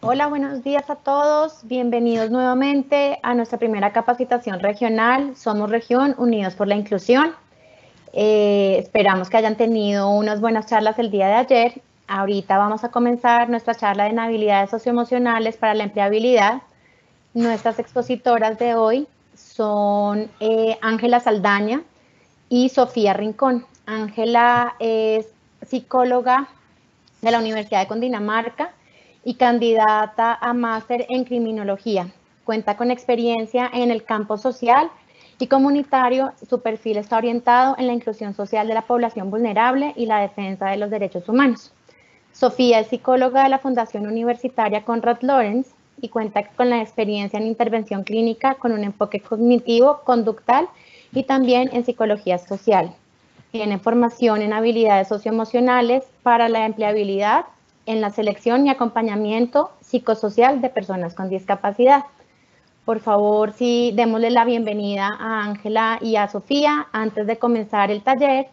Hola, buenos días a todos. Bienvenidos nuevamente a nuestra primera capacitación regional. Somos Región Unidos por la Inclusión. Eh, esperamos que hayan tenido unas buenas charlas el día de ayer. Ahorita vamos a comenzar nuestra charla de habilidades socioemocionales para la empleabilidad. Nuestras expositoras de hoy son eh, Ángela Saldaña y Sofía Rincón. Ángela es psicóloga de la Universidad de Cundinamarca y candidata a máster en criminología. Cuenta con experiencia en el campo social y comunitario. Su perfil está orientado en la inclusión social de la población vulnerable y la defensa de los derechos humanos. Sofía es psicóloga de la Fundación Universitaria Conrad Lorenz y cuenta con la experiencia en intervención clínica con un enfoque cognitivo, conductal y también en psicología social. Tiene formación en habilidades socioemocionales para la empleabilidad, en la selección y acompañamiento psicosocial de personas con discapacidad. Por favor, sí, démosle la bienvenida a Ángela y a Sofía. Antes de comenzar el taller,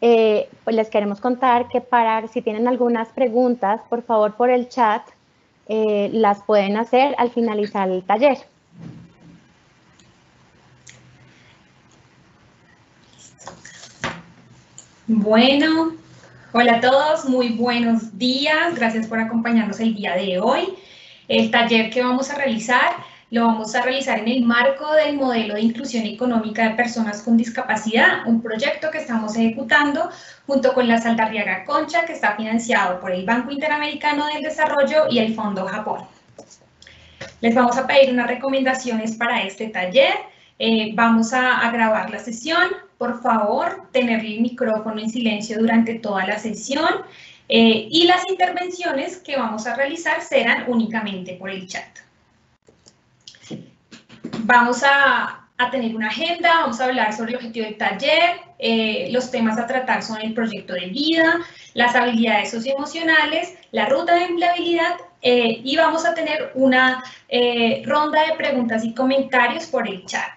eh, pues les queremos contar que para, si tienen algunas preguntas, por favor, por el chat, eh, las pueden hacer al finalizar el taller. Bueno, Hola a todos, muy buenos días. Gracias por acompañarnos el día de hoy. El taller que vamos a realizar lo vamos a realizar en el marco del modelo de inclusión económica de personas con discapacidad, un proyecto que estamos ejecutando junto con la Saldarriaga Concha, que está financiado por el Banco Interamericano del Desarrollo y el Fondo Japón. Les vamos a pedir unas recomendaciones para este taller. Eh, vamos a grabar la sesión, por favor, tener el micrófono en silencio durante toda la sesión eh, y las intervenciones que vamos a realizar serán únicamente por el chat. Vamos a, tener una agenda, vamos a hablar sobre el objetivo del taller, eh, los temas a tratar son el proyecto de vida, las habilidades socioemocionales, la ruta de empleabilidad eh, y vamos a tener una ronda de preguntas y comentarios por el chat.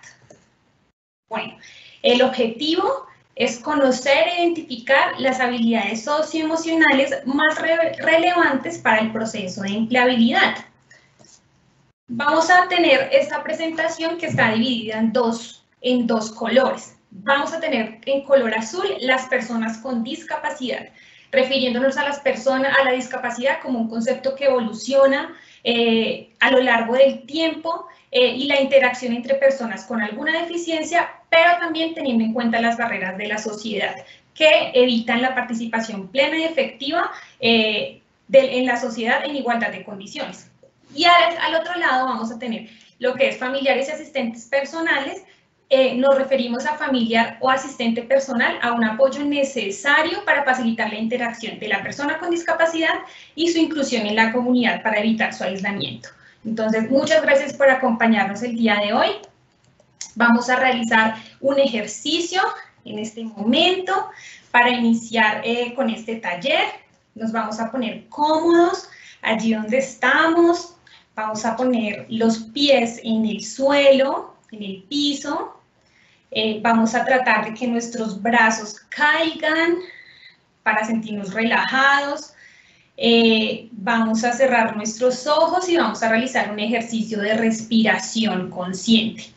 Bueno, el objetivo es conocer e identificar las habilidades socioemocionales más relevantes para el proceso de empleabilidad. Vamos a tener esta presentación que está dividida en dos, en dos colores. Vamos a tener en color azul las personas con discapacidad, refiriéndonos a las personas, a la discapacidad como un concepto que evoluciona eh, a lo largo del tiempo eh, y la interacción entre personas con alguna deficiencia, pero también teniendo en cuenta las barreras de la sociedad que evitan la participación plena y efectiva eh, en la sociedad en igualdad de condiciones. Y al, otro lado vamos a tener lo que es familiares y asistentes personales, eh, nos referimos a familiar o asistente personal a un apoyo necesario para facilitar la interacción de la persona con discapacidad y su inclusión en la comunidad para evitar su aislamiento. Entonces, muchas gracias por acompañarnos el día de hoy. Vamos a realizar un ejercicio en este momento para iniciar eh, con este taller. Nos vamos a poner cómodos allí donde estamos. Vamos a poner los pies en el suelo, en el piso. Eh, vamos a tratar de que nuestros brazos caigan para sentirnos relajados. Eh, vamos a cerrar nuestros ojos y vamos a realizar un ejercicio de respiración consciente.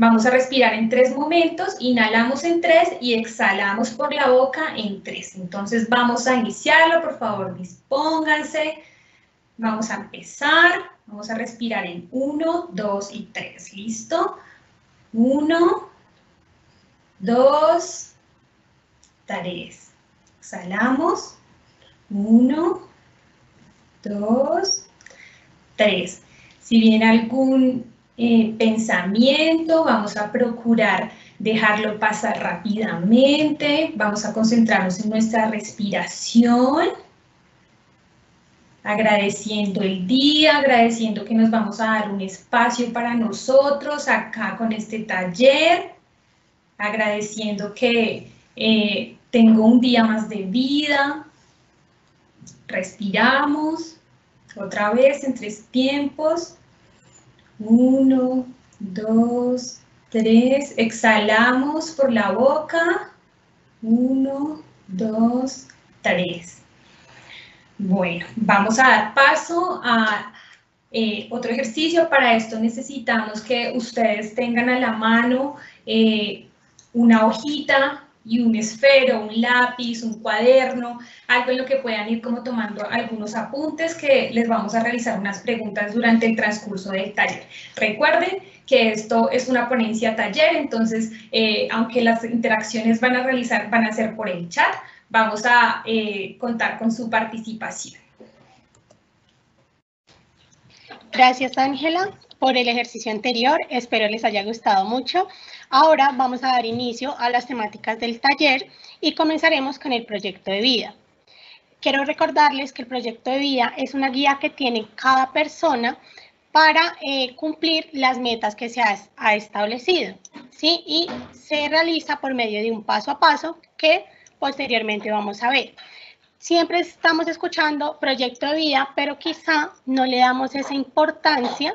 Vamos a respirar en tres momentos, inhalamos en tres y exhalamos por la boca en tres. Entonces vamos a iniciarlo, por favor, dispónganse. Vamos a empezar, vamos a respirar en uno, dos y tres. ¿Listo? Uno, dos, tres. Exhalamos. Uno, dos, tres. Si viene algún eh, pensamiento, vamos a procurar dejarlo pasar rápidamente, vamos a concentrarnos en nuestra respiración, agradeciendo el día, agradeciendo que nos vamos a dar un espacio para nosotros acá con este taller, agradeciendo que eh, tengo un día más de vida, Respiramos otra vez en tres tiempos. Uno, dos, tres. Exhalamos por la boca. Uno, dos, tres. Bueno, vamos a dar paso a Eh, otro ejercicio, para esto necesitamos que ustedes tengan a la mano eh, una hojita y un esfero, un lápiz, un cuaderno, algo en lo que puedan ir como tomando algunos apuntes que les vamos a realizar unas preguntas durante el transcurso del taller. Recuerden que esto es una ponencia taller, entonces eh, aunque las interacciones van a realizar, van a ser por el chat, vamos a contar con su participación. Gracias, Ángela, por el ejercicio anterior. Espero les haya gustado mucho. Ahora vamos a dar inicio a las temáticas del taller y comenzaremos con el proyecto de vida. Quiero recordarles que el proyecto de vida es una guía que tiene cada persona para eh, cumplir las metas que se ha, establecido, ¿sí? Y se realiza por medio de un paso a paso que posteriormente vamos a ver siempre estamos escuchando proyecto de vida, pero quizá no le damos esa importancia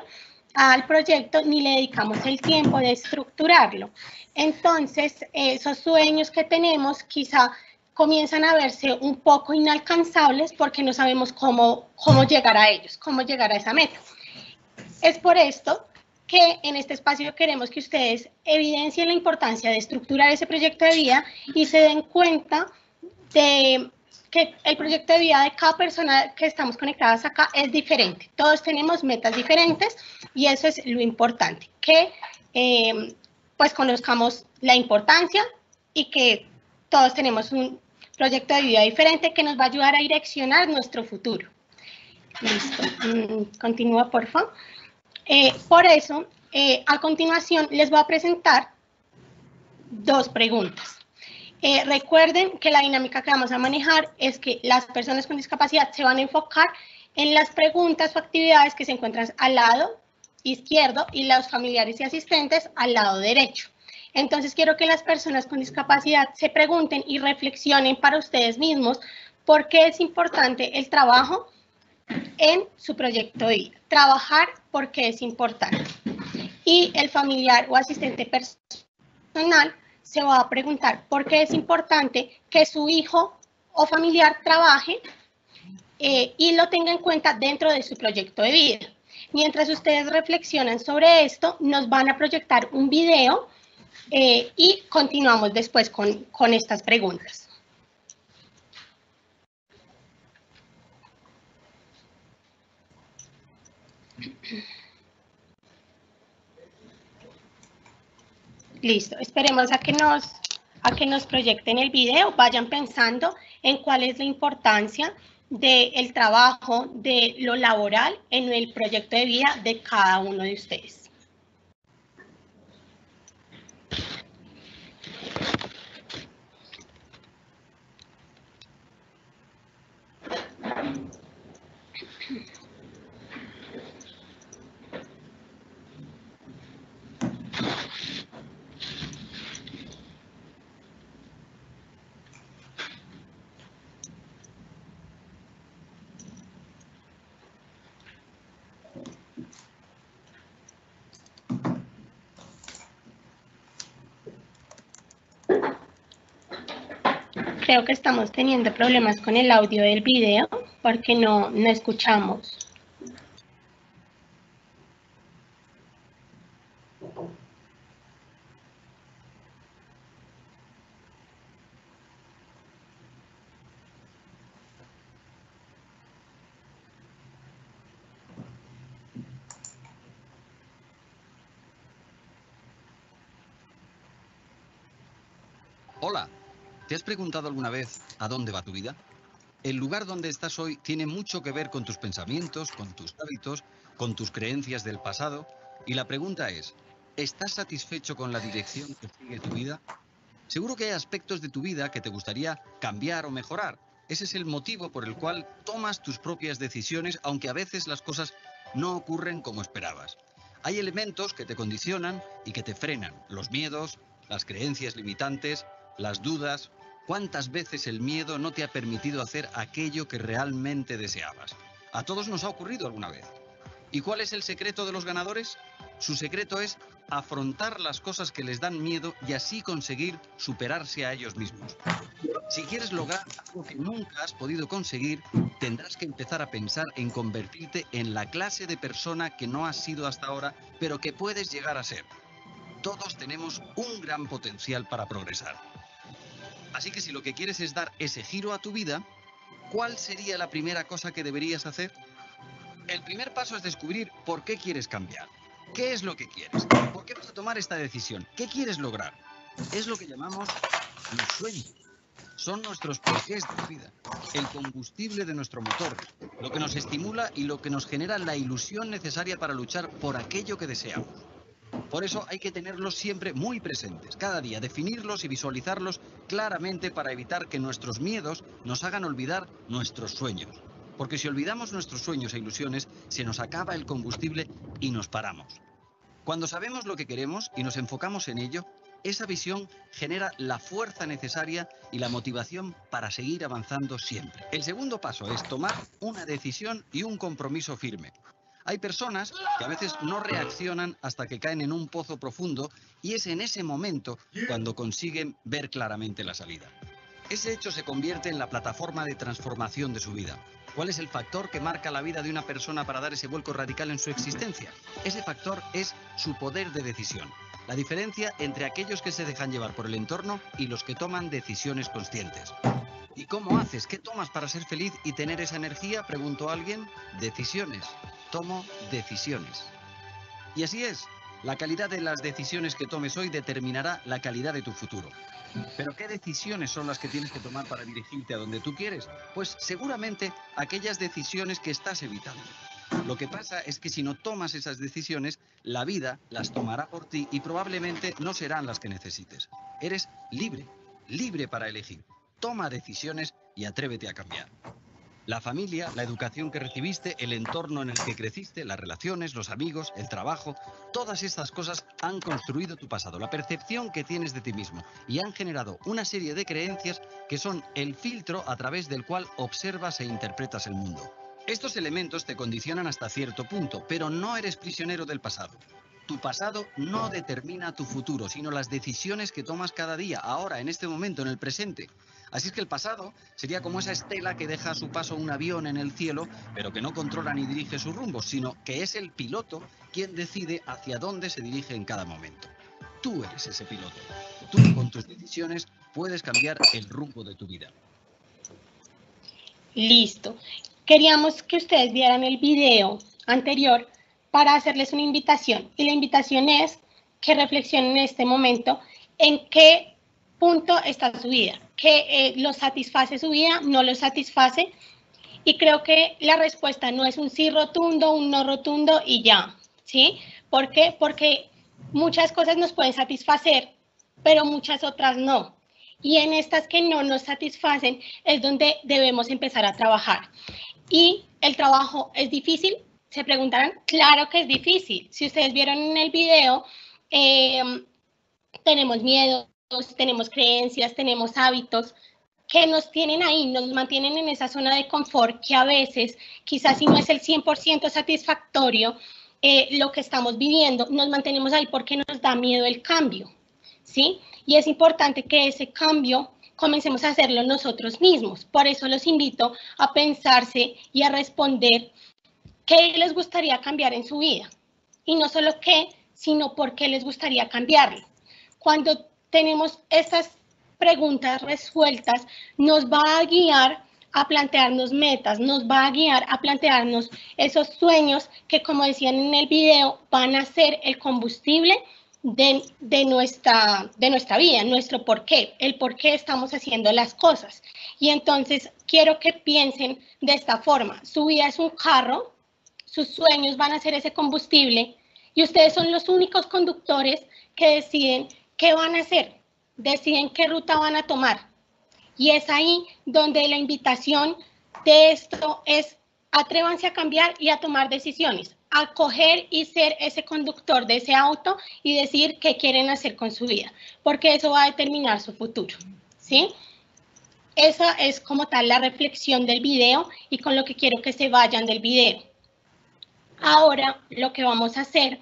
al proyecto ni le dedicamos el tiempo de estructurarlo. Entonces, esos sueños que tenemos quizá comienzan a verse un poco inalcanzables porque no sabemos cómo, cómo llegar a ellos, cómo llegar a esa meta. Es por esto que en este espacio queremos que ustedes evidencien la importancia de estructurar ese proyecto de vida y se den cuenta de que el proyecto de vida de cada persona que estamos conectadas acá es diferente. Todos tenemos metas diferentes y eso es lo importante, que eh, pues conozcamos la importancia y que todos tenemos un proyecto de vida diferente que nos va a ayudar a direccionar nuestro futuro. Listo. Mm, continúa, por favor. Eh, por eso, eh, a continuación les voy a presentar dos preguntas. Eh, recuerden que la dinámica que vamos a manejar es que las personas con discapacidad se van a enfocar en las preguntas o actividades que se encuentran al lado izquierdo y los familiares y asistentes al lado derecho. Entonces quiero que las personas con discapacidad se pregunten y reflexionen para ustedes mismos por qué es importante el trabajo en su proyecto de vida. Trabajar porque es importante. Y el familiar o asistente personal se va a preguntar por qué es importante que su hijo o familiar trabaje eh, y lo tenga en cuenta dentro de su proyecto de vida. Mientras ustedes reflexionan sobre esto, nos van a proyectar un video eh, y continuamos después con, con estas preguntas. Listo, esperemos a que nos a que nos proyecten el video, vayan pensando en cuál es la importancia del trabajo, de lo laboral en el proyecto de vida de cada uno de ustedes. Creo que estamos teniendo problemas con el audio del video porque no, no escuchamos. Hola, ¿Te has preguntado alguna vez a dónde va tu vida? El lugar donde estás hoy tiene mucho que ver con tus pensamientos, con tus hábitos, con tus creencias del pasado. Y la pregunta es, ¿estás satisfecho con la dirección que sigue tu vida? Seguro que hay aspectos de tu vida que te gustaría cambiar o mejorar. Ese es el motivo por el cual tomas tus propias decisiones, aunque a veces las cosas no ocurren como esperabas. Hay elementos que te condicionan y que te frenan, los miedos, las creencias limitantes, las dudas, ¿Cuántas veces el miedo no te ha permitido hacer aquello que realmente deseabas? A todos nos ha ocurrido alguna vez. ¿Y cuál es el secreto de los ganadores? Su secreto es afrontar las cosas que les dan miedo y así conseguir superarse a ellos mismos. Si quieres lograr algo que nunca has podido conseguir, tendrás que empezar a pensar en convertirte en la clase de persona que no has sido hasta ahora, pero que puedes llegar a ser. Todos tenemos un gran potencial para progresar. Así que si lo que quieres es dar ese giro a tu vida, ¿cuál sería la primera cosa que deberías hacer? El primer paso es descubrir por qué quieres cambiar. ¿Qué es lo que quieres? ¿Por qué vas a tomar esta decisión? ¿Qué quieres lograr? Es lo que llamamos los sueños son nuestros porqués de vida, el combustible de nuestro motor, lo que nos estimula y lo que nos genera la ilusión necesaria para luchar por aquello que deseamos. Por eso hay que tenerlos siempre muy presentes, cada día, definirlos y visualizarlos claramente para evitar que nuestros miedos nos hagan olvidar nuestros sueños. Porque si olvidamos nuestros sueños e ilusiones, se nos acaba el combustible y nos paramos. Cuando sabemos lo que queremos y nos enfocamos en ello, esa visión genera la fuerza necesaria y la motivación para seguir avanzando siempre. El segundo paso es tomar una decisión y un compromiso firme. Hay personas que a veces no reaccionan hasta que caen en un pozo profundo y es en ese momento cuando consiguen ver claramente la salida. Ese hecho se convierte en la plataforma de transformación de su vida. ¿Cuál es el factor que marca la vida de una persona para dar ese vuelco radical en su existencia? Ese factor es su poder de decisión. La diferencia entre aquellos que se dejan llevar por el entorno y los que toman decisiones conscientes. ¿Y cómo haces? ¿Qué tomas para ser feliz y tener esa energía? Preguntó alguien. Decisiones. Tomo decisiones. Y así es. La calidad de las decisiones que tomes hoy determinará la calidad de tu futuro. Pero ¿qué decisiones son las que tienes que tomar para dirigirte a donde tú quieres? Pues seguramente aquellas decisiones que estás evitando. Lo que pasa es que si no tomas esas decisiones, la vida las tomará por ti y probablemente no serán las que necesites. Eres libre, libre para elegir. Toma decisiones y atrévete a cambiar. La familia, la educación que recibiste, el entorno en el que creciste, las relaciones, los amigos, el trabajo, todas estas cosas han construido tu pasado, la percepción que tienes de ti mismo y han generado una serie de creencias que son el filtro a través del cual observas e interpretas el mundo. Estos elementos te condicionan hasta cierto punto, pero no eres prisionero del pasado. Tu pasado no determina tu futuro, sino las decisiones que tomas cada día, ahora, en este momento, en el presente. Así es que el pasado sería como esa estela que deja a su paso un avión en el cielo, pero que no controla ni dirige su rumbo, sino que es el piloto quien decide hacia dónde se dirige en cada momento. Tú eres ese piloto. Tú con tus decisiones puedes cambiar el rumbo de tu vida. Listo. Queríamos que ustedes vieran el video anterior para hacerles una invitación. Y la invitación es que reflexionen en este momento en qué punto está su vida, qué eh, lo satisface su vida, no lo satisface. Y creo que la respuesta no es un sí rotundo, un no rotundo y ya, ¿sí? ¿Por qué? Porque muchas cosas nos pueden satisfacer, pero muchas otras no. Y en estas que no nos satisfacen es donde debemos empezar a trabajar. Y el trabajo es difícil. Se preguntarán, claro que es difícil. Si ustedes vieron en el video, em, tenemos miedos, tenemos creencias, tenemos hábitos que nos tienen ahí, nos mantienen en esa zona de confort que a veces, quizás si no es el 100% satisfactorio, eh, lo que estamos viviendo, nos mantenemos ahí porque nos da miedo el cambio, ¿sí? Y es importante que ese cambio comencemos a hacerlo nosotros mismos. Por eso los invito a pensarse y a responder qué les gustaría cambiar en su vida. Y no solo qué, sino por qué les gustaría cambiarlo. Cuando tenemos estas preguntas resueltas, nos va a guiar a plantearnos metas, nos va a guiar a plantearnos esos sueños que, como decían en el video, van a ser el combustible de, nuestra, de nuestra vida, nuestro por qué, el por qué estamos haciendo las cosas. Y entonces quiero que piensen de esta forma. Su vida es un carro, sus sueños van a ser ese combustible y ustedes son los únicos conductores que deciden qué van a hacer, deciden qué ruta van a tomar. Y es ahí donde la invitación de esto es atrévanse a cambiar y a tomar decisiones a coger y ser ese conductor de ese auto y decir qué quieren hacer con su vida, porque eso va a determinar su futuro, ¿sí? Esa es como tal la reflexión del video y con lo que quiero que se vayan del video. Ahora lo que vamos a hacer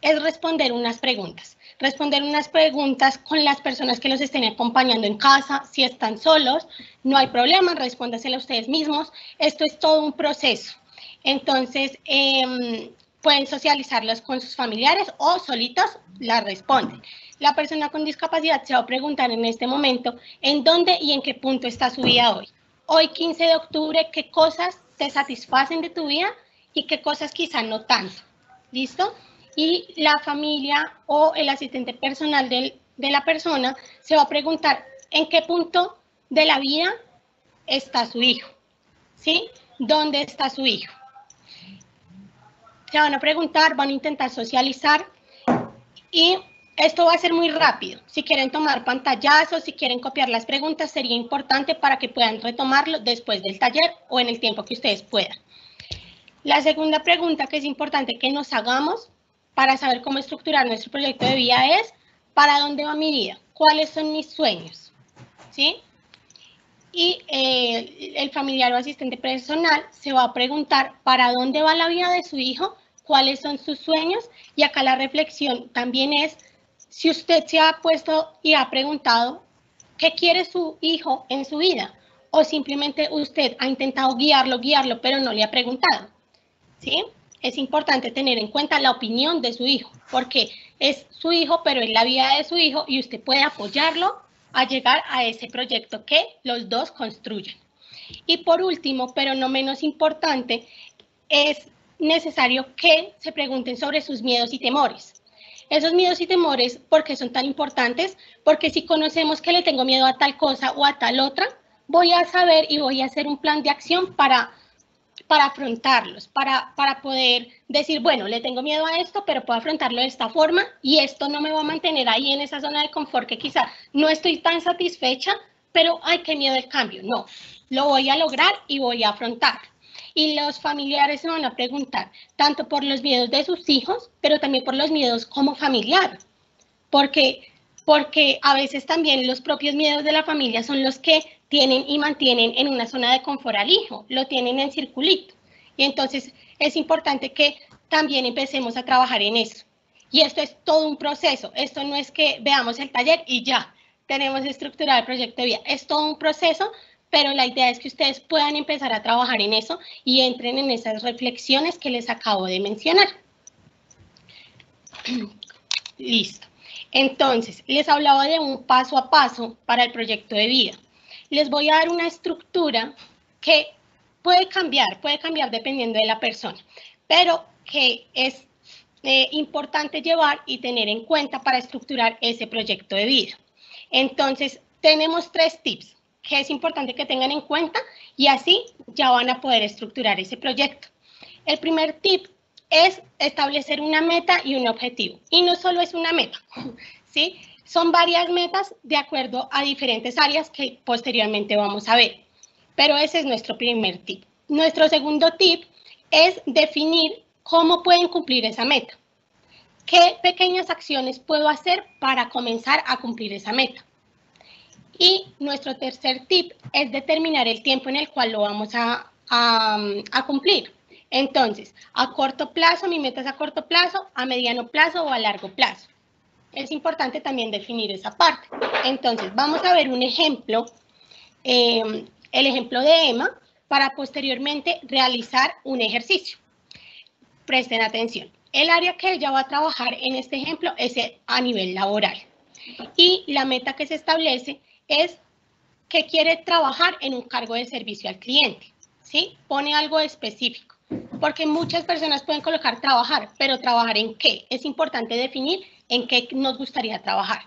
es responder unas preguntas. Responder unas preguntas con las personas que los estén acompañando en casa. Si están solos, no hay problema, respóndaselo a ustedes mismos. Esto es todo un proceso. Entonces, em, pueden socializarlos con sus familiares o solitos las responden. La persona con discapacidad se va a preguntar en este momento en dónde y en qué punto está su vida hoy. Hoy, 15 de octubre, ¿qué cosas te satisfacen de tu vida y qué cosas quizá no tanto? ¿Listo? Y la familia o el asistente personal de la persona se va a preguntar en qué punto de la vida está su hijo. ¿Sí? ¿Dónde está su hijo? Se van a preguntar, van a intentar socializar y esto va a ser muy rápido. Si quieren tomar pantallazos, si quieren copiar las preguntas, sería importante para que puedan retomarlo después del taller o en el tiempo que ustedes puedan. La segunda pregunta que es importante que nos hagamos para saber cómo estructurar nuestro proyecto de vida es, ¿para dónde va mi vida? ¿Cuáles son mis sueños? ¿Sí? Y eh, el familiar o asistente personal se va a preguntar, ¿para dónde va la vida de su hijo? ¿Cuáles son sus sueños? Y acá la reflexión también es, si usted se ha puesto y ha preguntado qué quiere su hijo en su vida o simplemente usted ha intentado guiarlo, guiarlo, pero no le ha preguntado. ¿Sí? Es importante tener en cuenta la opinión de su hijo, porque es su hijo, pero es la vida de su hijo y usted puede apoyarlo a llegar a ese proyecto que los dos construyen. Y por último, pero no menos importante, es necesario que se pregunten sobre sus miedos y temores. Esos miedos y temores, ¿por qué son tan importantes? Porque si conocemos que le tengo miedo a tal cosa o a tal otra, voy a saber y voy a hacer un plan de acción para, para afrontarlos, para, para poder decir, bueno, le tengo miedo a esto, pero puedo afrontarlo de esta forma y esto no me va a mantener ahí en esa zona de confort que quizá no estoy tan satisfecha, pero hay que miedo al cambio. No, lo voy a lograr y voy a afrontar y los familiares se van a preguntar tanto por los miedos de sus hijos, pero también por los miedos como familiar, porque, porque a veces también los propios miedos de la familia son los que tienen y mantienen en una zona de confort al hijo, lo tienen en circulito. Y entonces es importante que también empecemos a trabajar en eso. Y esto es todo un proceso, esto no es que veamos el taller y ya tenemos estructurado el proyecto de vida, es todo un proceso pero la idea es que ustedes puedan empezar a trabajar en eso y entren en esas reflexiones que les acabo de mencionar. Listo. Entonces, les hablaba de un paso a paso para el proyecto de vida. Les voy a dar una estructura que puede cambiar, puede cambiar dependiendo de la persona, pero que es eh, importante llevar y tener en cuenta para estructurar ese proyecto de vida. Entonces, tenemos tres tips que es importante que tengan en cuenta y así ya van a poder estructurar ese proyecto. El primer tip es establecer una meta y un objetivo. Y no solo es una meta, ¿sí? Son varias metas de acuerdo a diferentes áreas que posteriormente vamos a ver. Pero ese es nuestro primer tip. Nuestro segundo tip es definir cómo pueden cumplir esa meta. ¿Qué pequeñas acciones puedo hacer para comenzar a cumplir esa meta? Y nuestro tercer tip es determinar el tiempo en el cual lo vamos a, cumplir. Entonces, a corto plazo, mi meta es a corto plazo, a mediano plazo o a largo plazo. Es importante también definir esa parte. Entonces, vamos a ver un ejemplo, em, el ejemplo de Emma, para posteriormente realizar un ejercicio. Presten atención. El área que ella va a trabajar en este ejemplo es a nivel laboral. Y la meta que se establece es que quiere trabajar en un cargo de servicio al cliente, ¿sí? Pone algo específico, porque muchas personas pueden colocar trabajar, pero trabajar en qué? Es importante definir en qué nos gustaría trabajar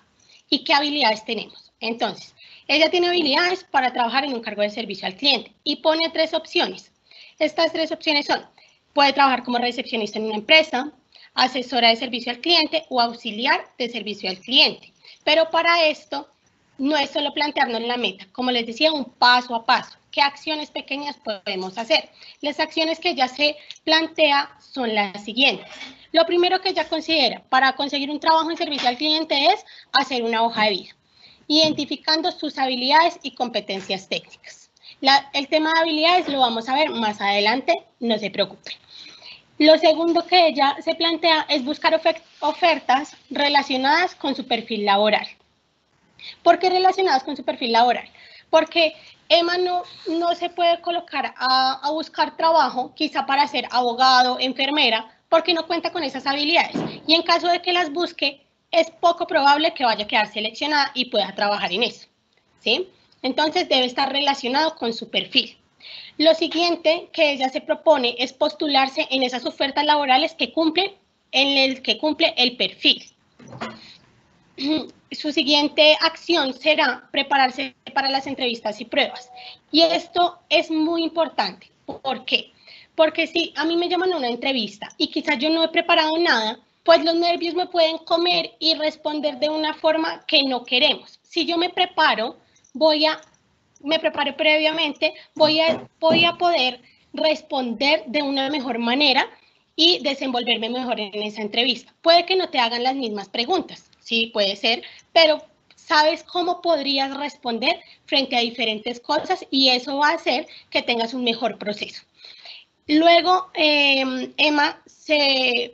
y qué habilidades tenemos. Entonces, ella tiene habilidades para trabajar en un cargo de servicio al cliente y pone tres opciones. Estas tres opciones son, puede trabajar como recepcionista en una empresa, asesora de servicio al cliente o auxiliar de servicio al cliente. Pero para esto no es solo plantearnos la meta, como les decía, un paso a paso. ¿Qué acciones pequeñas podemos hacer? Las acciones que ya se plantea son las siguientes. Lo primero que ella considera para conseguir un trabajo en servicio al cliente es hacer una hoja de vida, identificando sus habilidades y competencias técnicas. el tema de habilidades lo vamos a ver más adelante, no se preocupen. Lo segundo que ella se plantea es buscar ofertas relacionadas con su perfil laboral. ¿Por qué relacionadas con su perfil laboral? Porque Emma no, no se puede colocar a, a buscar trabajo, quizá para ser abogado, enfermera, porque no cuenta con esas habilidades. Y en caso de que las busque, es poco probable que vaya a quedar seleccionada y pueda trabajar en eso. ¿sí? Entonces debe estar relacionado con su perfil. Lo siguiente que ella se propone es postularse en esas ofertas laborales que cumplen en el que cumple el perfil. Su siguiente acción será prepararse para las entrevistas y pruebas. Y esto es muy importante. ¿Por qué? Porque si a mí me llaman a una entrevista y quizás yo no he preparado nada, pues los nervios me pueden comer y responder de una forma que no queremos. Si yo me preparo, voy a me preparé previamente, voy a, voy a poder responder de una mejor manera y desenvolverme mejor en esa entrevista. Puede que no te hagan las mismas preguntas, sí, puede ser, pero sabes cómo podrías responder frente a diferentes cosas y eso va a hacer que tengas un mejor proceso. Luego, em, Emma se,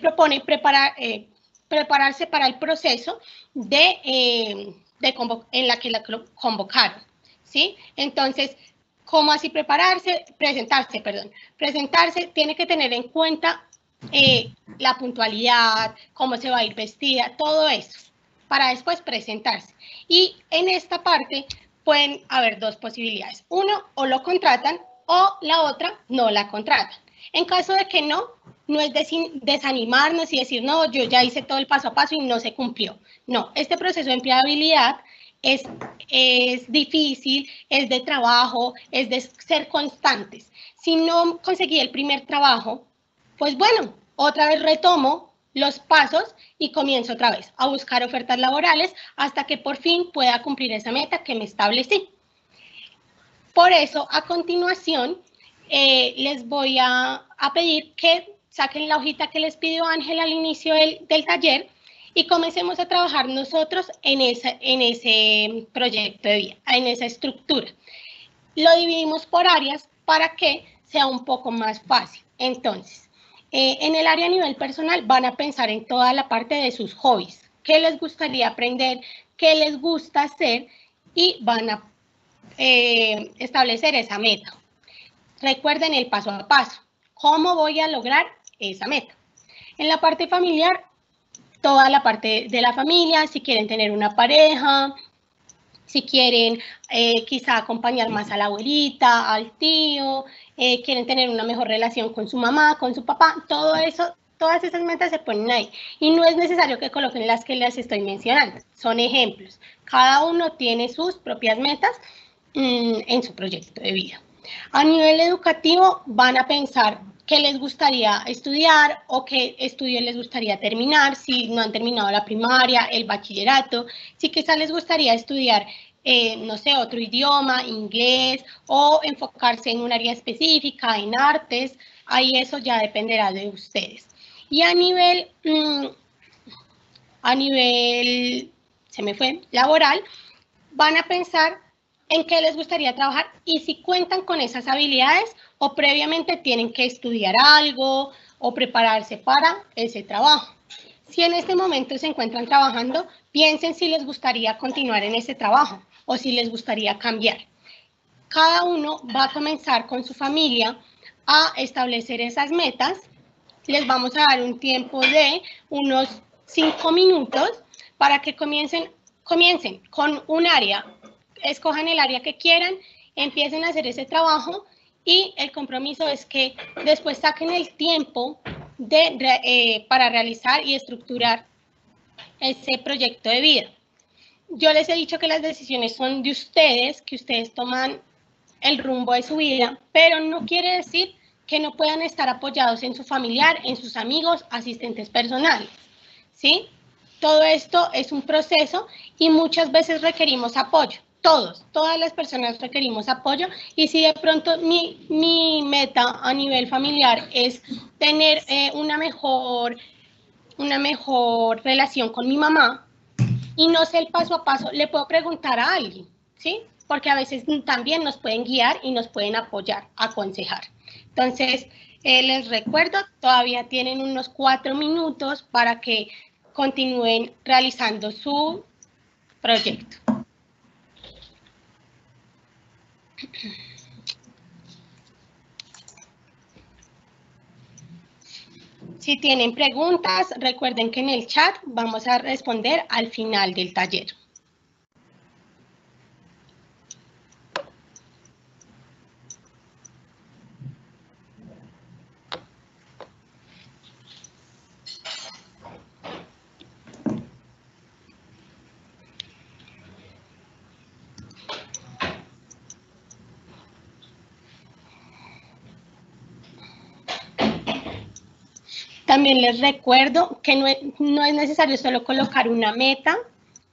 propone preparar, eh, prepararse para el proceso de, de en la que la convocaron. ¿sí? Entonces, ¿cómo así prepararse? Presentarse, perdón. Presentarse tiene que tener en cuenta eh, la puntualidad, cómo se va a ir vestida, todo eso, para después presentarse. Y en esta parte pueden haber dos posibilidades. Uno, o lo contratan o la otra, no la contratan. En caso de que no, no es desanimarnos y decir, no, yo ya hice todo el paso a paso y no se cumplió. No, este proceso de empleabilidad es, es difícil, es de trabajo, es de ser constantes. Si no conseguí el primer trabajo, pues bueno, otra vez retomo los pasos y comienzo otra vez a buscar ofertas laborales hasta que por fin pueda cumplir esa meta que me establecí. Por eso, a continuación, eh, les voy a, pedir que saquen la hojita que les pidió Ángel al inicio del, del taller y comencemos a trabajar nosotros en, esa, en ese proyecto de vida, en esa estructura. Lo dividimos por áreas para que sea un poco más fácil. Entonces, eh, en el área a nivel personal van a pensar en toda la parte de sus hobbies, qué les gustaría aprender, qué les gusta hacer y van a eh, establecer esa meta. Recuerden el paso a paso, cómo voy a lograr esa meta. En la parte familiar toda la parte de la familia, si quieren tener una pareja, si quieren eh, quizá acompañar más a la abuelita, al tío, eh, quieren tener una mejor relación con su mamá, con su papá, todo eso, todas esas metas se ponen ahí. Y no es necesario que coloquen las que les estoy mencionando, son ejemplos. Cada uno tiene sus propias metas mm, en su proyecto de vida. A nivel educativo van a pensar qué les gustaría estudiar o qué estudio les gustaría terminar, si no han terminado la primaria, el bachillerato, si quizás les gustaría estudiar, eh, no sé, otro idioma, inglés, o enfocarse en un área específica, en artes, ahí eso ya dependerá de ustedes. Y a nivel, mm, a nivel, se me fue, laboral, van a pensar en qué les gustaría trabajar y si cuentan con esas habilidades o previamente tienen que estudiar algo o prepararse para ese trabajo. Si en este momento se encuentran trabajando, piensen si les gustaría continuar en ese trabajo o si les gustaría cambiar. Cada uno va a comenzar con su familia a establecer esas metas. Les vamos a dar un tiempo de unos cinco minutos para que comiencen, comiencen con un área escojan el área que quieran, empiecen a hacer ese trabajo y el compromiso es que después saquen el tiempo de, eh, para realizar y estructurar ese proyecto de vida. Yo les he dicho que las decisiones son de ustedes, que ustedes toman el rumbo de su vida, pero no quiere decir que no puedan estar apoyados en su familiar, en sus amigos, asistentes personales. ¿Sí? Todo esto es un proceso y muchas veces requerimos apoyo todos, todas las personas requerimos apoyo y si de pronto mi, meta a nivel familiar es tener eh, una, mejor, una mejor relación con mi mamá y no sé el paso a paso, le puedo preguntar a alguien, ¿sí? Porque a veces también nos pueden guiar y nos pueden apoyar, aconsejar. Entonces, Eh, les recuerdo, todavía tienen unos cuatro minutos para que continúen realizando su proyecto. Si tienen preguntas, recuerden que en el chat vamos a responder al final del taller. También les recuerdo que no es, necesario solo colocar una meta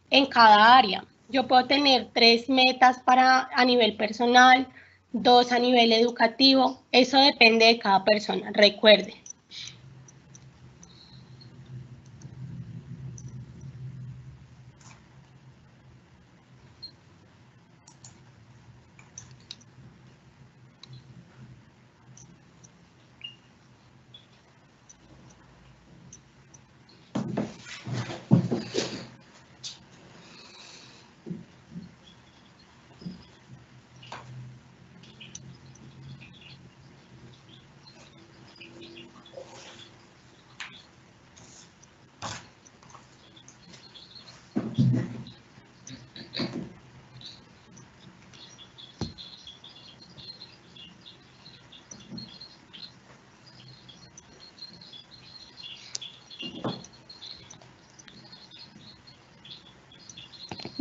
en cada área. Yo puedo tener tres metas para a nivel personal, dos a nivel educativo. Eso depende de cada persona. Recuerde.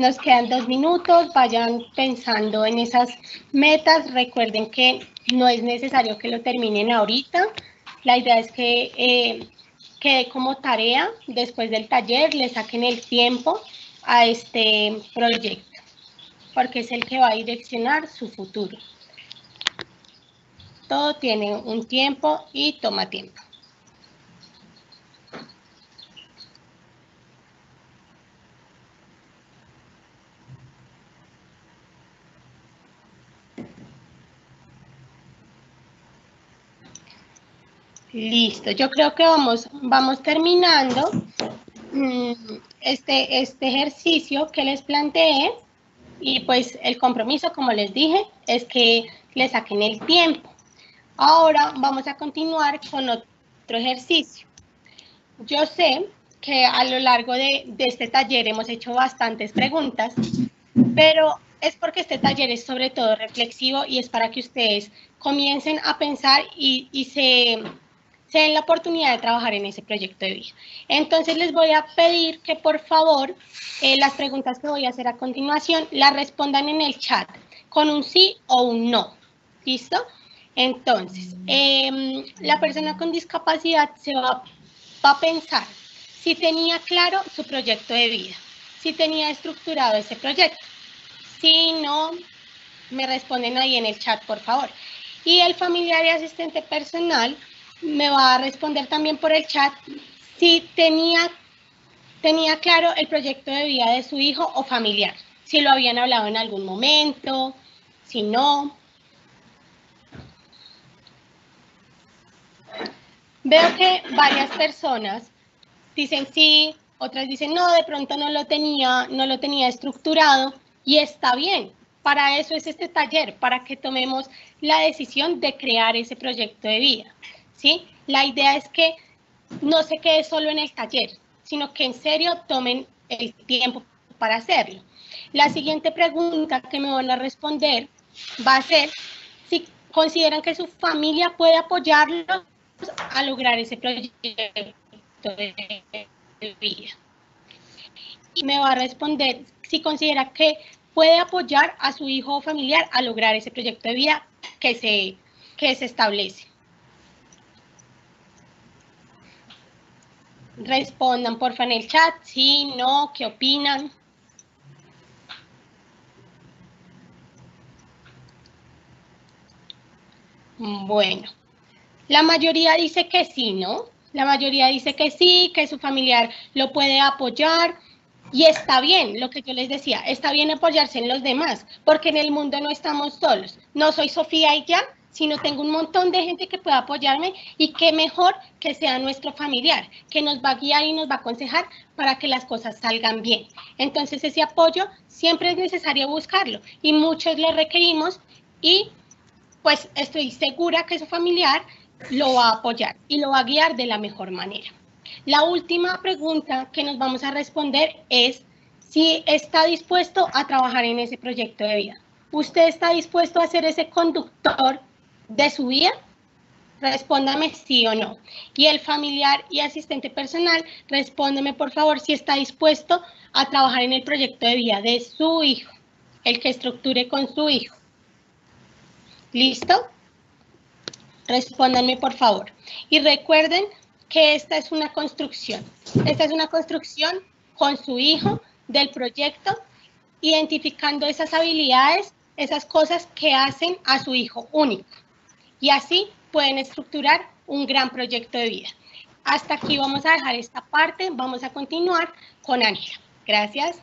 Nos quedan dos minutos, vayan pensando en esas metas. Recuerden que no es necesario que lo terminen ahorita. La idea es que eh, quede como tarea después del taller, le saquen el tiempo a este proyecto, porque es el que va a direccionar su futuro. Todo tiene un tiempo y toma tiempo. Listo, yo creo que vamos, vamos terminando mm, este, este ejercicio que les planteé y pues el compromiso, como les dije, es que le saquen el tiempo. Ahora vamos a continuar con otro ejercicio. Yo sé que a lo largo de, de este taller hemos hecho bastantes preguntas, pero es porque este taller es sobre todo reflexivo y es para que ustedes comiencen a pensar y, y se se den la oportunidad de trabajar en ese proyecto de vida. Entonces les voy a pedir que por favor eh, las preguntas que voy a hacer a continuación las respondan en el chat con un sí o un no. ¿Listo? Entonces, em, la persona con discapacidad se va, va a pensar si tenía claro su proyecto de vida, si tenía estructurado ese proyecto. Si no, me responden ahí en el chat, por favor. Y el familiar y asistente personal me va a responder también por el chat si tenía, tenía claro el proyecto de vida de su hijo o familiar, si lo habían hablado en algún momento, si no. Veo que varias personas dicen sí, otras dicen no, de pronto no lo tenía, no lo tenía estructurado y está bien. Para eso es este taller, para que tomemos la decisión de crear ese proyecto de vida. La idea es que no se quede solo en el taller, sino que en serio tomen el tiempo para hacerlo. La siguiente pregunta que me van a responder va a ser si consideran que su familia puede apoyarlos a lograr ese proyecto de vida. Y me va a responder si considera que puede apoyar a su hijo o familiar a lograr ese proyecto de vida que se, que se establece. Respondan porfa en el chat, sí, no, qué opinan. Bueno, la mayoría dice que sí, ¿no? La mayoría dice que sí, que su familiar lo puede apoyar y está bien, lo que yo les decía, está bien apoyarse en los demás, porque en el mundo no estamos solos. No soy Sofía y ya, sino tengo un montón de gente que pueda apoyarme y qué mejor que sea nuestro familiar, que nos va a guiar y nos va a aconsejar para que las cosas salgan bien. Entonces ese apoyo siempre es necesario buscarlo y muchos lo requerimos y pues estoy segura que su familiar lo va a apoyar y lo va a guiar de la mejor manera. La última pregunta que nos vamos a responder es si está dispuesto a trabajar en ese proyecto de vida. ¿Usted está dispuesto a ser ese conductor de su vida? Respóndame sí o no. Y el familiar y asistente personal, respóndeme por favor si está dispuesto a trabajar en el proyecto de vida de su hijo, el que estructure con su hijo. ¿Listo? Respóndanme por favor. Y recuerden que esta es una construcción. Esta es una construcción con su hijo del proyecto, identificando esas habilidades, esas cosas que hacen a su hijo único. Y así pueden estructurar un gran proyecto de vida. Hasta aquí vamos a dejar esta parte, vamos a continuar con Ángela. Gracias.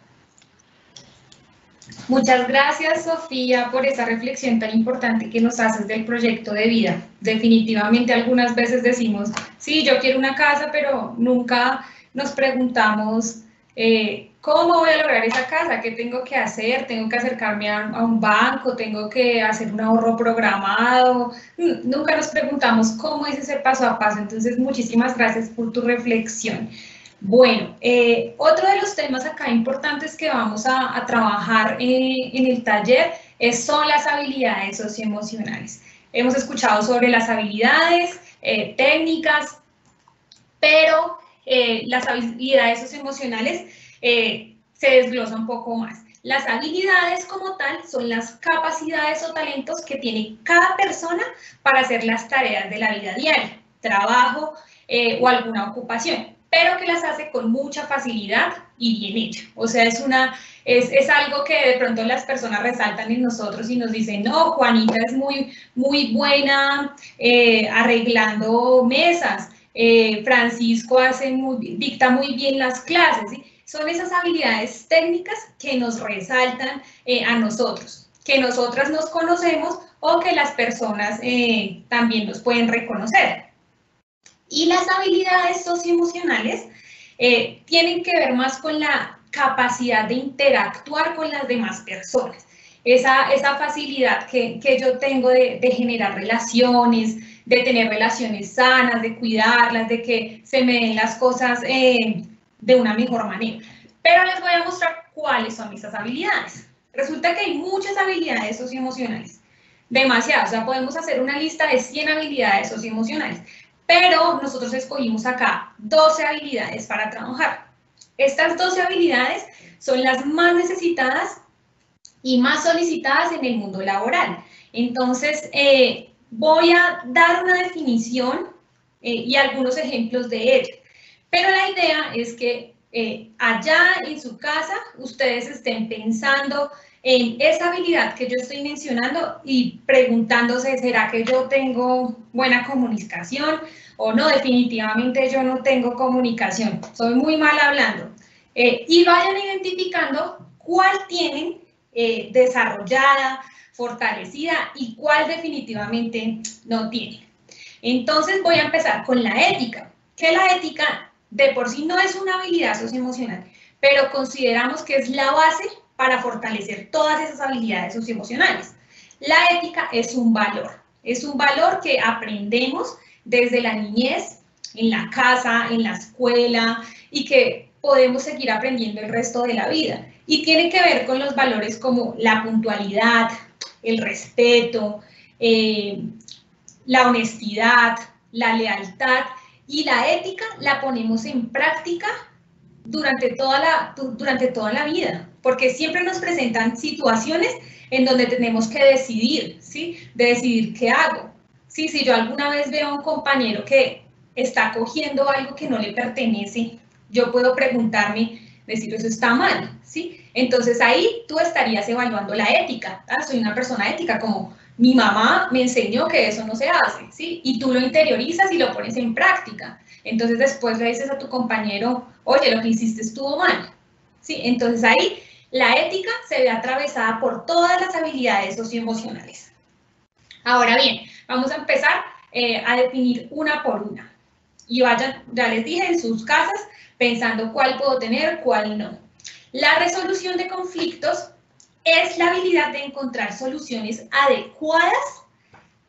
Muchas gracias, Sofía, por esa reflexión tan importante que nos haces del proyecto de vida. Definitivamente algunas veces decimos, sí, yo quiero una casa, pero nunca nos preguntamos eh, cómo voy a lograr esa casa, qué tengo que hacer, tengo que acercarme a, un banco, tengo que hacer un ahorro programado. Nunca nos preguntamos cómo es ese paso a paso. Entonces, muchísimas gracias por tu reflexión. Bueno, eh, otro de los temas acá importantes que vamos a, trabajar eh, en el taller es, son las habilidades socioemocionales. Hemos escuchado sobre las habilidades eh, técnicas, pero las habilidades socioemocionales se desglosa un poco más. Las habilidades como tal son las capacidades o talentos que tiene cada persona para hacer las tareas de la vida diaria, trabajo o alguna ocupación pero que las hace con mucha facilidad y bien hecha. O sea, es, una, es, es, algo que de pronto las personas resaltan en nosotros y nos dicen, no, Juanita es muy, muy buena eh, arreglando mesas, eh, Francisco hace muy, dicta muy bien las clases. Son esas habilidades técnicas que nos resaltan eh, a nosotros, que nosotras nos conocemos o que las personas también nos pueden reconocer. Y las habilidades socioemocionales eh, tienen que ver más con la capacidad de interactuar con las demás personas. Esa, facilidad que, yo tengo de, generar relaciones, de tener relaciones sanas, de cuidarlas, de que se me den las cosas eh, de una mejor manera. Pero les voy a mostrar cuáles son esas habilidades. Resulta que hay muchas habilidades socioemocionales, demasiadas. O sea, podemos hacer una lista de 100 habilidades socioemocionales pero nosotros escogimos acá 12 habilidades para trabajar. Estas 12 habilidades son las más necesitadas y más solicitadas en el mundo laboral. Entonces, eh, voy a dar una definición eh, y algunos ejemplos de ello. Pero la idea es que eh, allá en su casa ustedes estén pensando en esa habilidad que yo estoy mencionando y preguntándose, ¿será que yo tengo buena comunicación? O no, definitivamente yo no tengo comunicación, soy muy mal hablando. Eh, y vayan identificando cuál tienen desarrollada, fortalecida y cuál definitivamente no tienen. Entonces voy a empezar con la ética, que la ética de por sí no es una habilidad socioemocional, pero consideramos que es la base para fortalecer todas esas habilidades socioemocionales. La ética es un valor, es un valor que aprendemos desde la niñez, en la casa, en la escuela y que podemos seguir aprendiendo el resto de la vida. Y tiene que ver con los valores como la puntualidad, el respeto, eh, la honestidad, la lealtad y la ética la ponemos en práctica durante toda la, durante toda la vida porque siempre nos presentan situaciones en donde tenemos que decidir, ¿sí? De decidir qué hago. Sí, si yo alguna vez veo a un compañero que está cogiendo algo que no le pertenece, yo puedo preguntarme, decir, eso está mal, ¿sí? Entonces ahí tú estarías evaluando la ética. Soy una persona ética, como mi mamá me enseñó que eso no se hace, ¿sí? Y tú lo interiorizas y lo pones en práctica. Entonces después le dices a tu compañero, oye, lo que hiciste estuvo mal, ¿sí? Entonces ahí la ética se ve atravesada por todas las habilidades socioemocionales. Ahora bien, vamos a empezar eh, a definir una por una. Y vayan, ya les dije, en sus casas, pensando cuál puedo tener, cuál no. La resolución de conflictos es la habilidad de encontrar soluciones adecuadas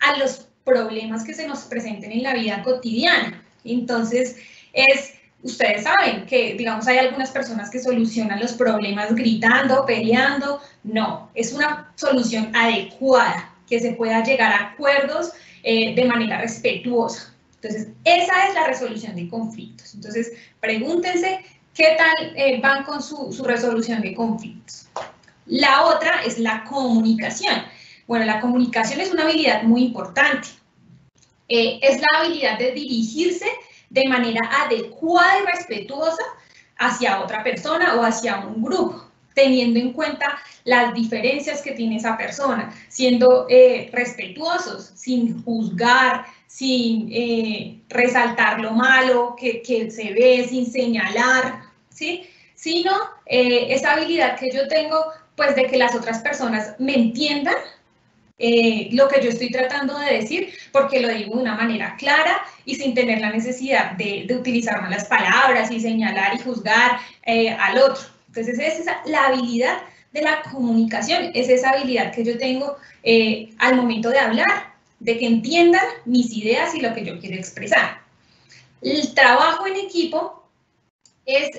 a los problemas que se nos presenten en la vida cotidiana. Entonces, es, ustedes saben que, digamos, hay algunas personas que solucionan los problemas gritando, peleando. No, es una solución adecuada, que se pueda llegar a acuerdos eh, de manera respetuosa. Entonces, esa es la resolución de conflictos. Entonces, pregúntense qué tal eh, van con su, su resolución de conflictos. La otra es la comunicación. Bueno, la comunicación es una habilidad muy importante. Eh, es la habilidad de dirigirse de manera adecuada y respetuosa hacia otra persona o hacia un grupo, teniendo en cuenta las diferencias que tiene esa persona, siendo eh, respetuosos, sin juzgar, sin eh, resaltar lo malo que, que, se ve, sin señalar, ¿sí? Sino esa habilidad que yo tengo, pues de que las otras personas me entiendan eh, lo que yo estoy tratando de decir, porque lo digo de una manera clara y sin tener la necesidad de, utilizar malas palabras y señalar y juzgar eh, al otro. Entonces, es esa, la habilidad de la comunicación, es esa habilidad que yo tengo eh, al momento de hablar, de que entiendan mis ideas y lo que yo quiero expresar. El trabajo en equipo es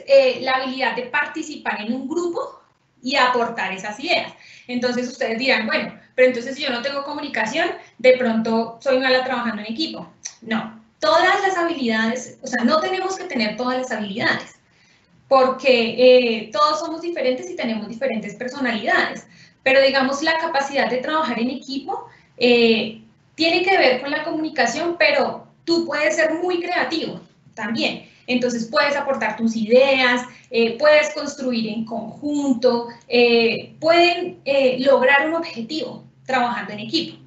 la habilidad de participar en un grupo y aportar esas ideas. Entonces ustedes dirán, bueno, pero entonces si yo no tengo comunicación, de pronto soy mala trabajando en equipo. No, todas las habilidades, o sea, no tenemos que tener todas las habilidades, porque eh, todos somos diferentes y tenemos diferentes personalidades, pero digamos la capacidad de trabajar en equipo eh, tiene que ver con la comunicación, pero tú puedes ser muy creativo también. Entonces puedes aportar tus ideas, eh, puedes construir en conjunto, pueden lograr un objetivo trabajando en equipo.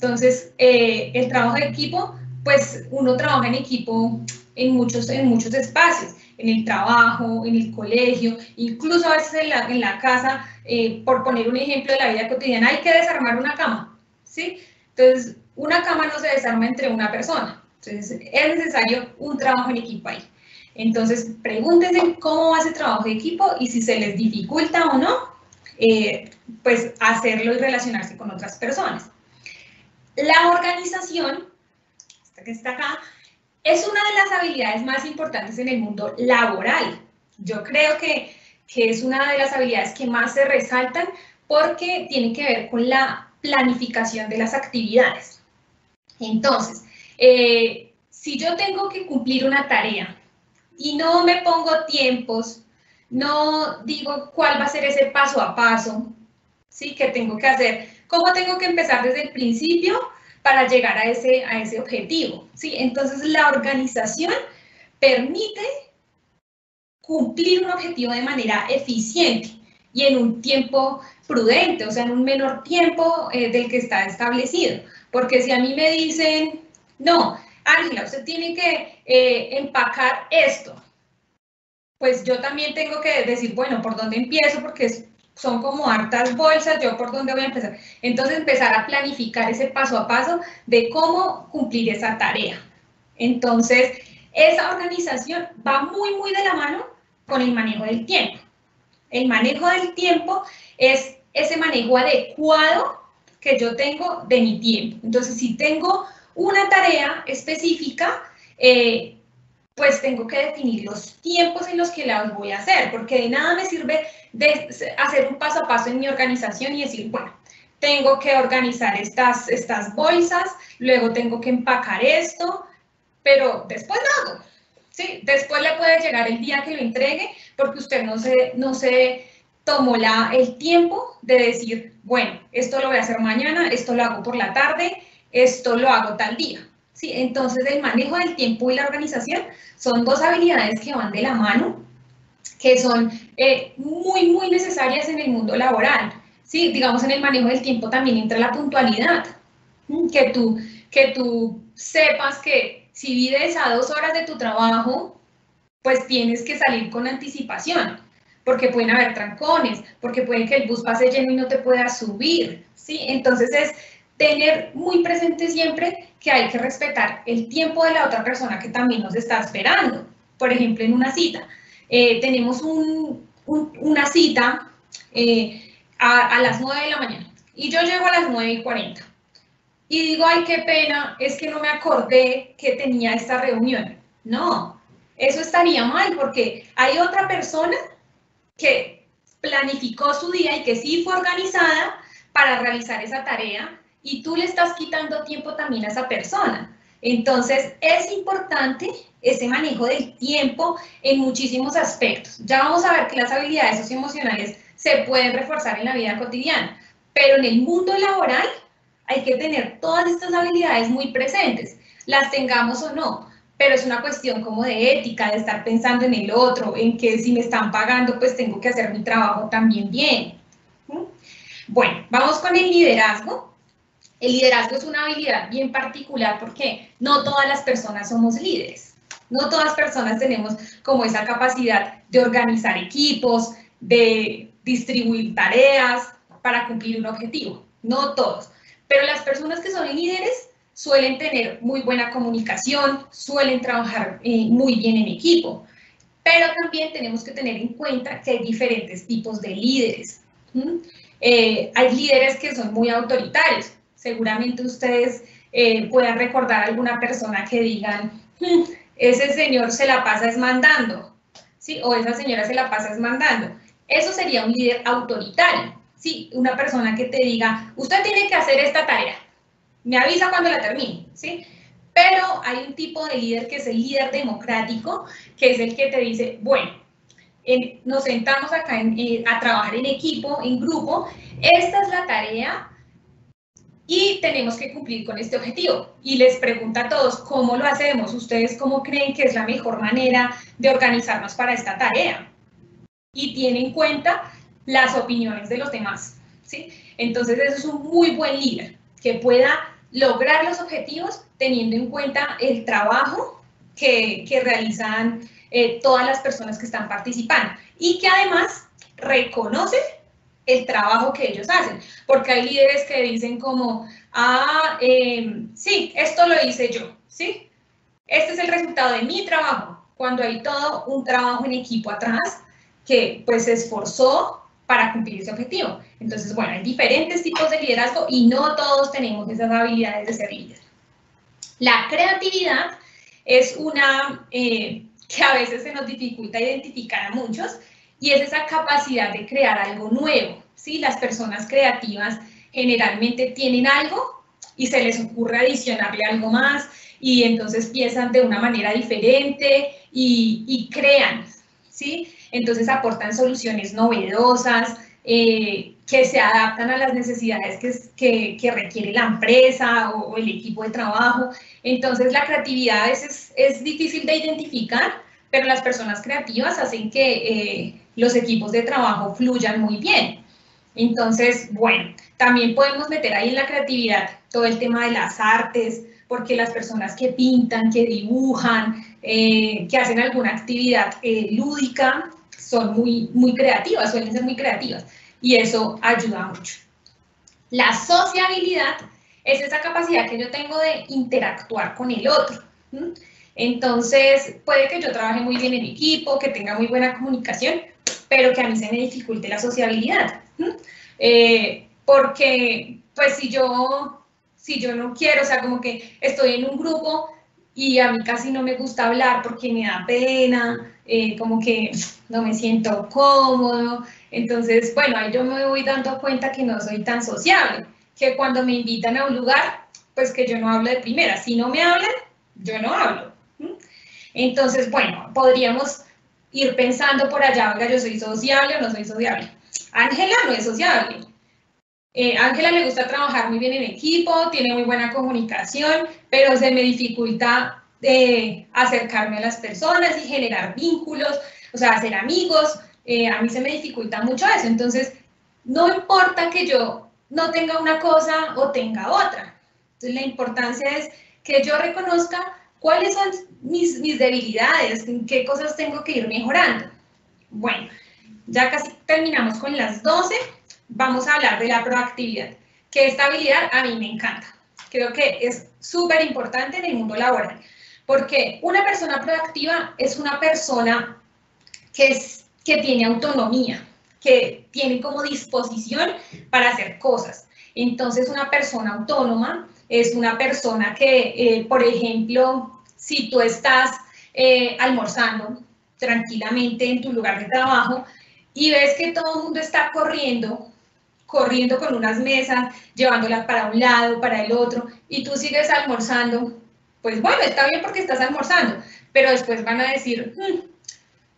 Entonces, eh, el trabajo de equipo, pues uno trabaja en equipo en muchos, en muchos espacios, en el trabajo, en el colegio, incluso a veces en la, en la casa, eh, por poner un ejemplo de la vida cotidiana, hay que desarmar una cama, ¿sí? Entonces, una cama no se desarma entre una persona, entonces es necesario un trabajo en equipo ahí. Entonces, pregúntense cómo va ese trabajo de equipo y si se les dificulta o no, eh, pues hacerlo y relacionarse con otras personas. La organización, esta que está acá, es una de las habilidades más importantes en el mundo laboral. Yo creo que, que es una de las habilidades que más se resaltan porque tiene que ver con la planificación de las actividades. Entonces, eh, si yo tengo que cumplir una tarea y no me pongo tiempos, no digo cuál va a ser ese paso a paso, ¿sí? Que tengo que hacer, cómo tengo que empezar desde el principio para llegar a ese, a ese objetivo, ¿sí? Entonces, la organización permite cumplir un objetivo de manera eficiente y en un tiempo prudente, o sea, en un menor tiempo eh, del que está establecido. Porque si a mí me dicen, no, Ángela, usted tiene que eh, empacar esto, pues yo también tengo que decir, bueno, ¿por dónde empiezo? Porque son como hartas bolsas, yo por dónde voy a empezar. Entonces empezar a planificar ese paso a paso de cómo cumplir esa tarea. Entonces, esa organización va muy, muy de la mano con el manejo del tiempo. El manejo del tiempo es ese manejo adecuado que yo tengo de mi tiempo. Entonces, si tengo una tarea específica, eh, pues tengo que definir los tiempos en los que las voy a hacer, porque de nada me sirve hacer un paso a paso en mi organización y decir, bueno, tengo que organizar estas, estas bolsas, luego tengo que empacar esto, pero después lo hago. ¿Sí? Después le puede llegar el día que lo entregue, porque usted no se, no se tomó la, el tiempo de decir, bueno, esto lo voy a hacer mañana, esto lo hago por la tarde, esto lo hago tal día. ¿sí? Entonces, el manejo del tiempo y la organización son dos habilidades que van de la mano, que son eh, muy, muy necesarias en el mundo laboral. ¿sí? Digamos, en el manejo del tiempo también entra la puntualidad, que tú, que tú sepas que si vives a dos horas de tu trabajo, pues tienes que salir con anticipación, porque pueden haber trancones, porque puede que el bus pase lleno y no te pueda subir, ¿sí? Entonces es tener muy presente siempre que hay que respetar el tiempo de la otra persona que también nos está esperando. Por ejemplo, en una cita, eh, tenemos una cita eh, a, a, las 9 de la mañana y yo llego a las 9 y 40 y digo, ay, qué pena, es que no me acordé que tenía esta reunión. No, eso estaría mal porque hay otra persona que planificó su día y que sí fue organizada para realizar esa tarea y tú le estás quitando tiempo también a esa persona. Entonces, es importante ese manejo del tiempo en muchísimos aspectos. Ya vamos a ver que las habilidades socioemocionales se pueden reforzar en la vida cotidiana, pero en el mundo laboral hay que tener todas estas habilidades muy presentes, las tengamos o no, pero es una cuestión como de ética, de estar pensando en el otro, en que si me están pagando, pues tengo que hacer mi trabajo también bien. Bueno, vamos con el liderazgo. El liderazgo es una habilidad bien particular porque no todas las personas somos líderes. No todas las personas tenemos como esa capacidad de organizar equipos, de distribuir tareas para cumplir un objetivo. No todos. Pero las personas que son líderes suelen tener muy buena comunicación, suelen trabajar eh, muy bien en equipo. Pero también tenemos que tener en cuenta que hay diferentes tipos de líderes. Eh, hay líderes que son muy autoritarios. Seguramente ustedes eh, puedan recordar a alguna persona que digan, hmm, ese señor se la pasa es mandando, ¿sí? o esa señora se la pasa es mandando. Eso sería un líder autoritario. ¿Sí? Una persona que te diga, usted tiene que hacer esta tarea, me avisa cuando la termine, ¿sí? Pero hay un tipo de líder que es el líder democrático, que es el que te dice, bueno, nos sentamos acá eh, a trabajar en equipo, en grupo, esta es la tarea y tenemos que cumplir con este objetivo. Y les pregunta a todos, ¿cómo lo hacemos? ¿Ustedes cómo creen que es la mejor manera de organizarnos para esta tarea? Y tiene en cuenta las opiniones de los demás. ¿sí? Entonces, eso es un muy buen líder, que pueda lograr los objetivos teniendo en cuenta el trabajo que, que realizan eh, todas las personas que están participando y que además reconoce el trabajo que ellos hacen, porque hay líderes que dicen como, ah, em, sí, esto lo hice yo, ¿sí? Este es el resultado de mi trabajo, cuando hay todo un trabajo en equipo atrás que pues se esforzó para cumplir ese objetivo. Entonces, bueno, hay diferentes tipos de liderazgo y no todos tenemos esas habilidades de ser líder. La creatividad es una eh, que a veces se nos dificulta identificar a muchos y es esa capacidad de crear algo nuevo. ¿sí? Las personas creativas generalmente tienen algo y se les ocurre adicionarle algo más y entonces piensan de una manera diferente y, y crean. ¿sí? Entonces aportan soluciones novedosas, eh, que se adaptan a las necesidades que, que, requiere la empresa o, el equipo de trabajo. Entonces la creatividad a veces es difícil de identificar, pero las personas creativas hacen que eh, los equipos de trabajo fluyan muy bien. Entonces, bueno, también podemos meter ahí en la creatividad todo el tema de las artes, porque las personas que pintan, que dibujan, eh, que hacen alguna actividad lúdica, son muy, muy creativas, suelen ser muy creativas y eso ayuda mucho. La sociabilidad es esa capacidad que yo tengo de interactuar con el otro. Entonces, puede que yo trabaje muy bien en equipo, que tenga muy buena comunicación, pero que a mí se me dificulte la sociabilidad. Eh, porque, pues, si yo, si yo no quiero, o sea, como que estoy en un grupo y a mí casi no me gusta hablar porque me da pena, eh, como que no me siento cómodo. Entonces, bueno, ahí yo me voy dando cuenta que no soy tan sociable, que cuando me invitan a un lugar, pues que yo no hablo de primera. Si no me hablan, yo no hablo. Entonces, bueno, podríamos ir pensando por allá, oiga, yo soy sociable o no soy sociable. Ángela no es sociable. Eh, Ángela le gusta trabajar muy bien en equipo, tiene muy buena comunicación, pero se me dificulta de acercarme a las personas y generar vínculos, o sea, hacer amigos. Eh, a mí se me dificulta mucho eso. Entonces, no importa que yo no tenga una cosa o tenga otra. Entonces, la importancia es que yo reconozca cuáles son mis, mis debilidades, qué cosas tengo que ir mejorando. Bueno, ya casi terminamos con las 12. Vamos a hablar de la proactividad. que esta habilidad a mí me encanta. Creo que es súper importante en el mundo laboral, porque una persona proactiva es una persona que, es, que tiene autonomía, que tiene como disposición para hacer cosas. Entonces, una persona autónoma es una persona que, eh, por ejemplo, si tú estás eh, almorzando tranquilamente en tu lugar de trabajo y ves que todo el mundo está corriendo, corriendo con unas mesas, llevándolas para un lado, para el otro, y tú sigues almorzando, pues bueno, está bien porque estás almorzando, pero después van a decir, hmm,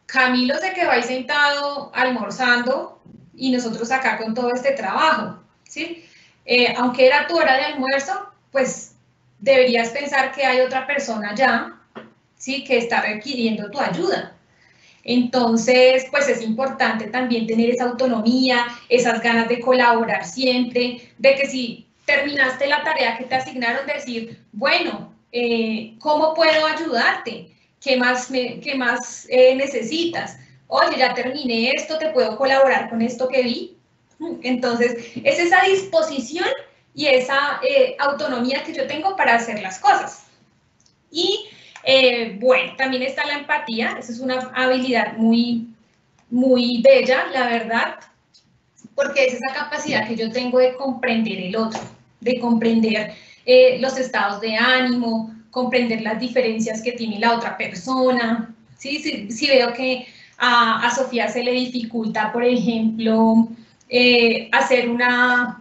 Camilo se quedó ahí sentado almorzando y nosotros acá con todo este trabajo, ¿sí? Eh, aunque era tu hora de almuerzo, pues deberías pensar que hay otra persona ya, ¿sí? Que está requiriendo tu ayuda. Entonces, pues es importante también tener esa autonomía, esas ganas de colaborar siempre, de que si terminaste la tarea que te asignaron, decir, bueno, eh, ¿cómo puedo ayudarte? ¿Qué más, me, qué más eh, necesitas? Oye, ya terminé esto, ¿te puedo colaborar con esto que vi? Entonces, es esa disposición y esa eh, autonomía que yo tengo para hacer las cosas. Y eh, bueno, también está la empatía, esa es una habilidad muy, muy bella, la verdad, porque es esa capacidad que yo tengo de comprender el otro, de comprender eh, los estados de ánimo, comprender las diferencias que tiene la otra persona. ¿sí? Si, veo que a, a, Sofía se le dificulta, por ejemplo, hacer una,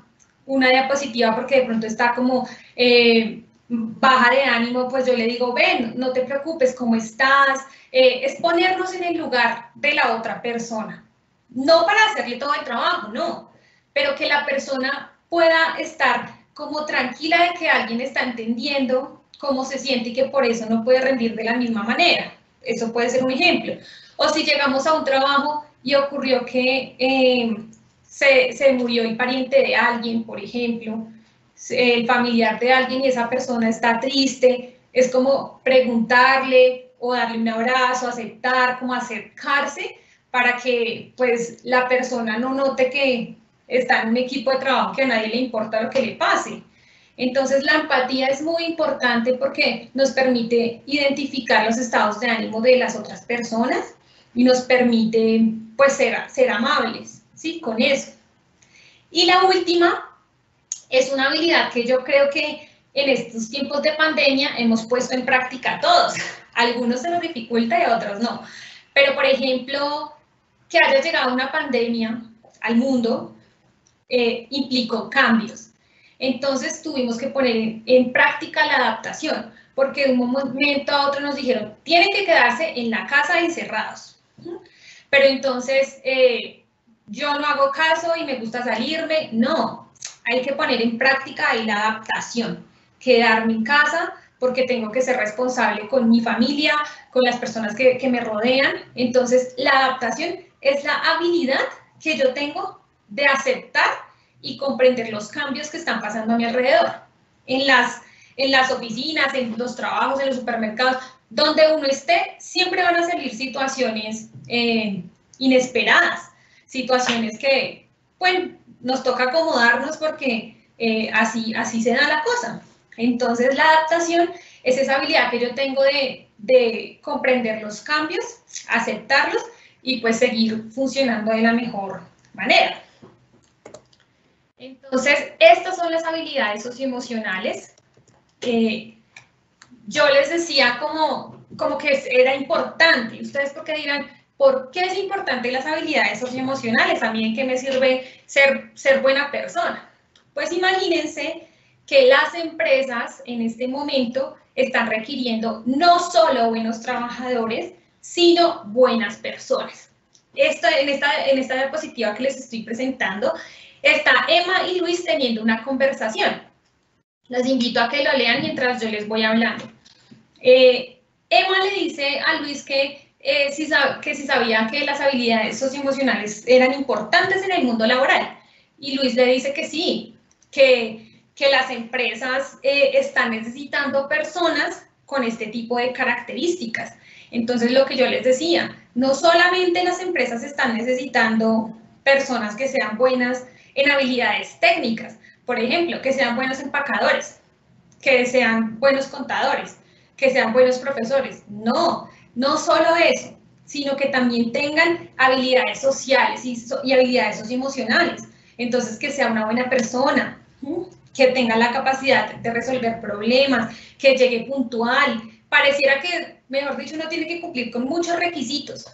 una diapositiva porque de pronto está como eh, baja de ánimo, pues yo le digo, ven, no te preocupes, ¿cómo estás? Eh, es ponernos en el lugar de la otra persona. No para hacerle todo el trabajo, no, pero que la persona pueda estar como tranquila de que alguien está entendiendo cómo se siente y que por eso no puede rendir de la misma manera. Eso puede ser un ejemplo. O si llegamos a un trabajo y ocurrió que eh, se, murió el pariente de alguien, por ejemplo, el familiar de alguien y esa persona está triste, es como preguntarle o darle un abrazo, aceptar, como acercarse para que pues la persona no note que está en un equipo de trabajo que a nadie le importa lo que le pase. Entonces la empatía es muy importante porque nos permite identificar los estados de ánimo de las otras personas y nos permite pues ser, ser amables. ¿sí? Con eso. Y la última es una habilidad que yo creo que en estos tiempos de pandemia hemos puesto en práctica todos. algunos se nos dificulta y otros no. Pero, por ejemplo, que haya llegado una pandemia al mundo eh, implicó cambios. Entonces tuvimos que poner en, práctica la adaptación, porque de un momento a otro nos dijeron, tienen que quedarse en la casa encerrados. Pero entonces eh, yo no hago caso y me gusta salirme. No, hay que poner en práctica ahí la adaptación, quedarme en casa porque tengo que ser responsable con mi familia, con las personas que, que me rodean. Entonces, la adaptación es la habilidad que yo tengo de aceptar y comprender los cambios que están pasando a mi alrededor. En las, en las oficinas, en los trabajos, en los supermercados, donde uno esté, siempre van a salir situaciones eh, inesperadas situaciones que, pues, nos toca acomodarnos porque eh, así, así se da la cosa. Entonces, la adaptación es esa habilidad que yo tengo de, de comprender los cambios, aceptarlos y pues seguir funcionando de la mejor manera. Entonces, estas son las habilidades socioemocionales. que yo les decía como, como que era importante. Ustedes porque dirán, ¿Por qué es importante las habilidades socioemocionales? A mí en qué me sirve ser, ser buena persona. Pues imagínense que las empresas en este momento están requiriendo no solo buenos trabajadores, sino buenas personas. Esto, en, esta, en esta diapositiva que les estoy presentando, está Emma y Luis teniendo una conversación. Les invito a que lo lean mientras yo les voy hablando. Eh, Emma le dice a Luis que eh, si, que si sabía que las habilidades socioemocionales eran importantes en el mundo laboral. Y Luis le dice que sí, que, que las empresas eh, están necesitando personas con este tipo de características. Entonces, lo que yo les decía, no solamente las empresas están necesitando personas que sean buenas en habilidades técnicas, Por ejemplo, que sean buenos empacadores, que sean buenos contadores, que sean buenos profesores. No, no solo eso, sino que también tengan habilidades sociales y, habilidades socioemocionales. Entonces, que sea una buena persona, que tenga la capacidad de resolver problemas, que llegue puntual. Pareciera que, mejor dicho, uno tiene que cumplir con muchos requisitos.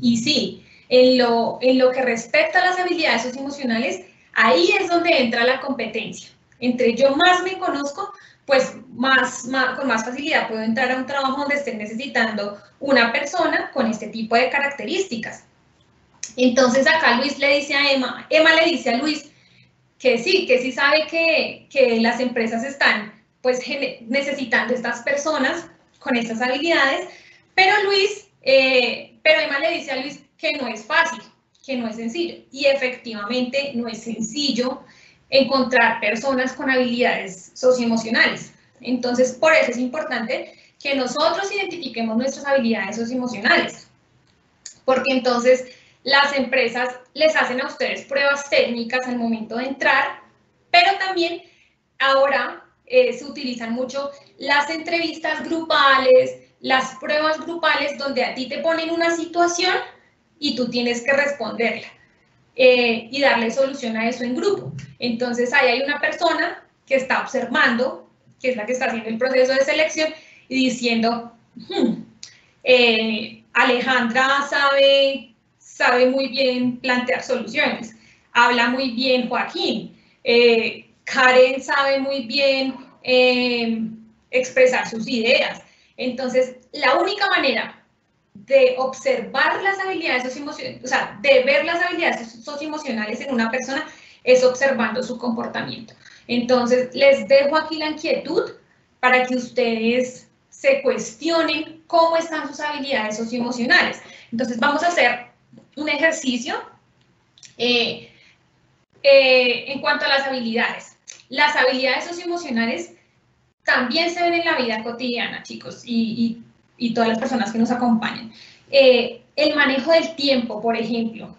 Y sí, en lo, en lo que respecta a las habilidades socioemocionales, ahí es donde entra la competencia. Entre yo más me conozco, pues más, con más facilidad puedo entrar a un trabajo donde esté necesitando una persona con este tipo de características. Entonces acá Luis le dice a Emma, Emma le dice a Luis que sí, que sí sabe que, que las empresas están pues necesitando estas personas con estas habilidades, pero Luis, eh, pero Emma le dice a Luis que no es fácil, que no es sencillo. Y efectivamente no es sencillo encontrar personas con habilidades socioemocionales. Entonces, por eso es importante que nosotros identifiquemos nuestras habilidades socioemocionales, porque entonces las empresas les hacen a ustedes pruebas técnicas al momento de entrar, pero también ahora eh, se utilizan mucho las entrevistas grupales, las pruebas grupales donde a ti te ponen una situación y tú tienes que responderla eh, y darle solución a eso en grupo. Entonces ahí hay una persona que está observando, que es la que está haciendo el proceso de selección y diciendo, hmm, eh, Alejandra sabe, sabe muy bien plantear soluciones, habla muy bien Joaquín, eh, Karen sabe muy bien expresar sus ideas. Entonces, la única manera de observar las habilidades socioemocionales, o sea, de ver las habilidades socioemocionales en una persona es observando su comportamiento. Entonces, les dejo aquí la inquietud para que ustedes se cuestionen cómo están sus habilidades socioemocionales. Entonces, vamos a hacer un ejercicio eh, eh, en cuanto a las habilidades. Las habilidades socioemocionales también se ven en la vida cotidiana, chicos, y y todas las personas que nos acompañan. Eh, el manejo del tiempo, por ejemplo,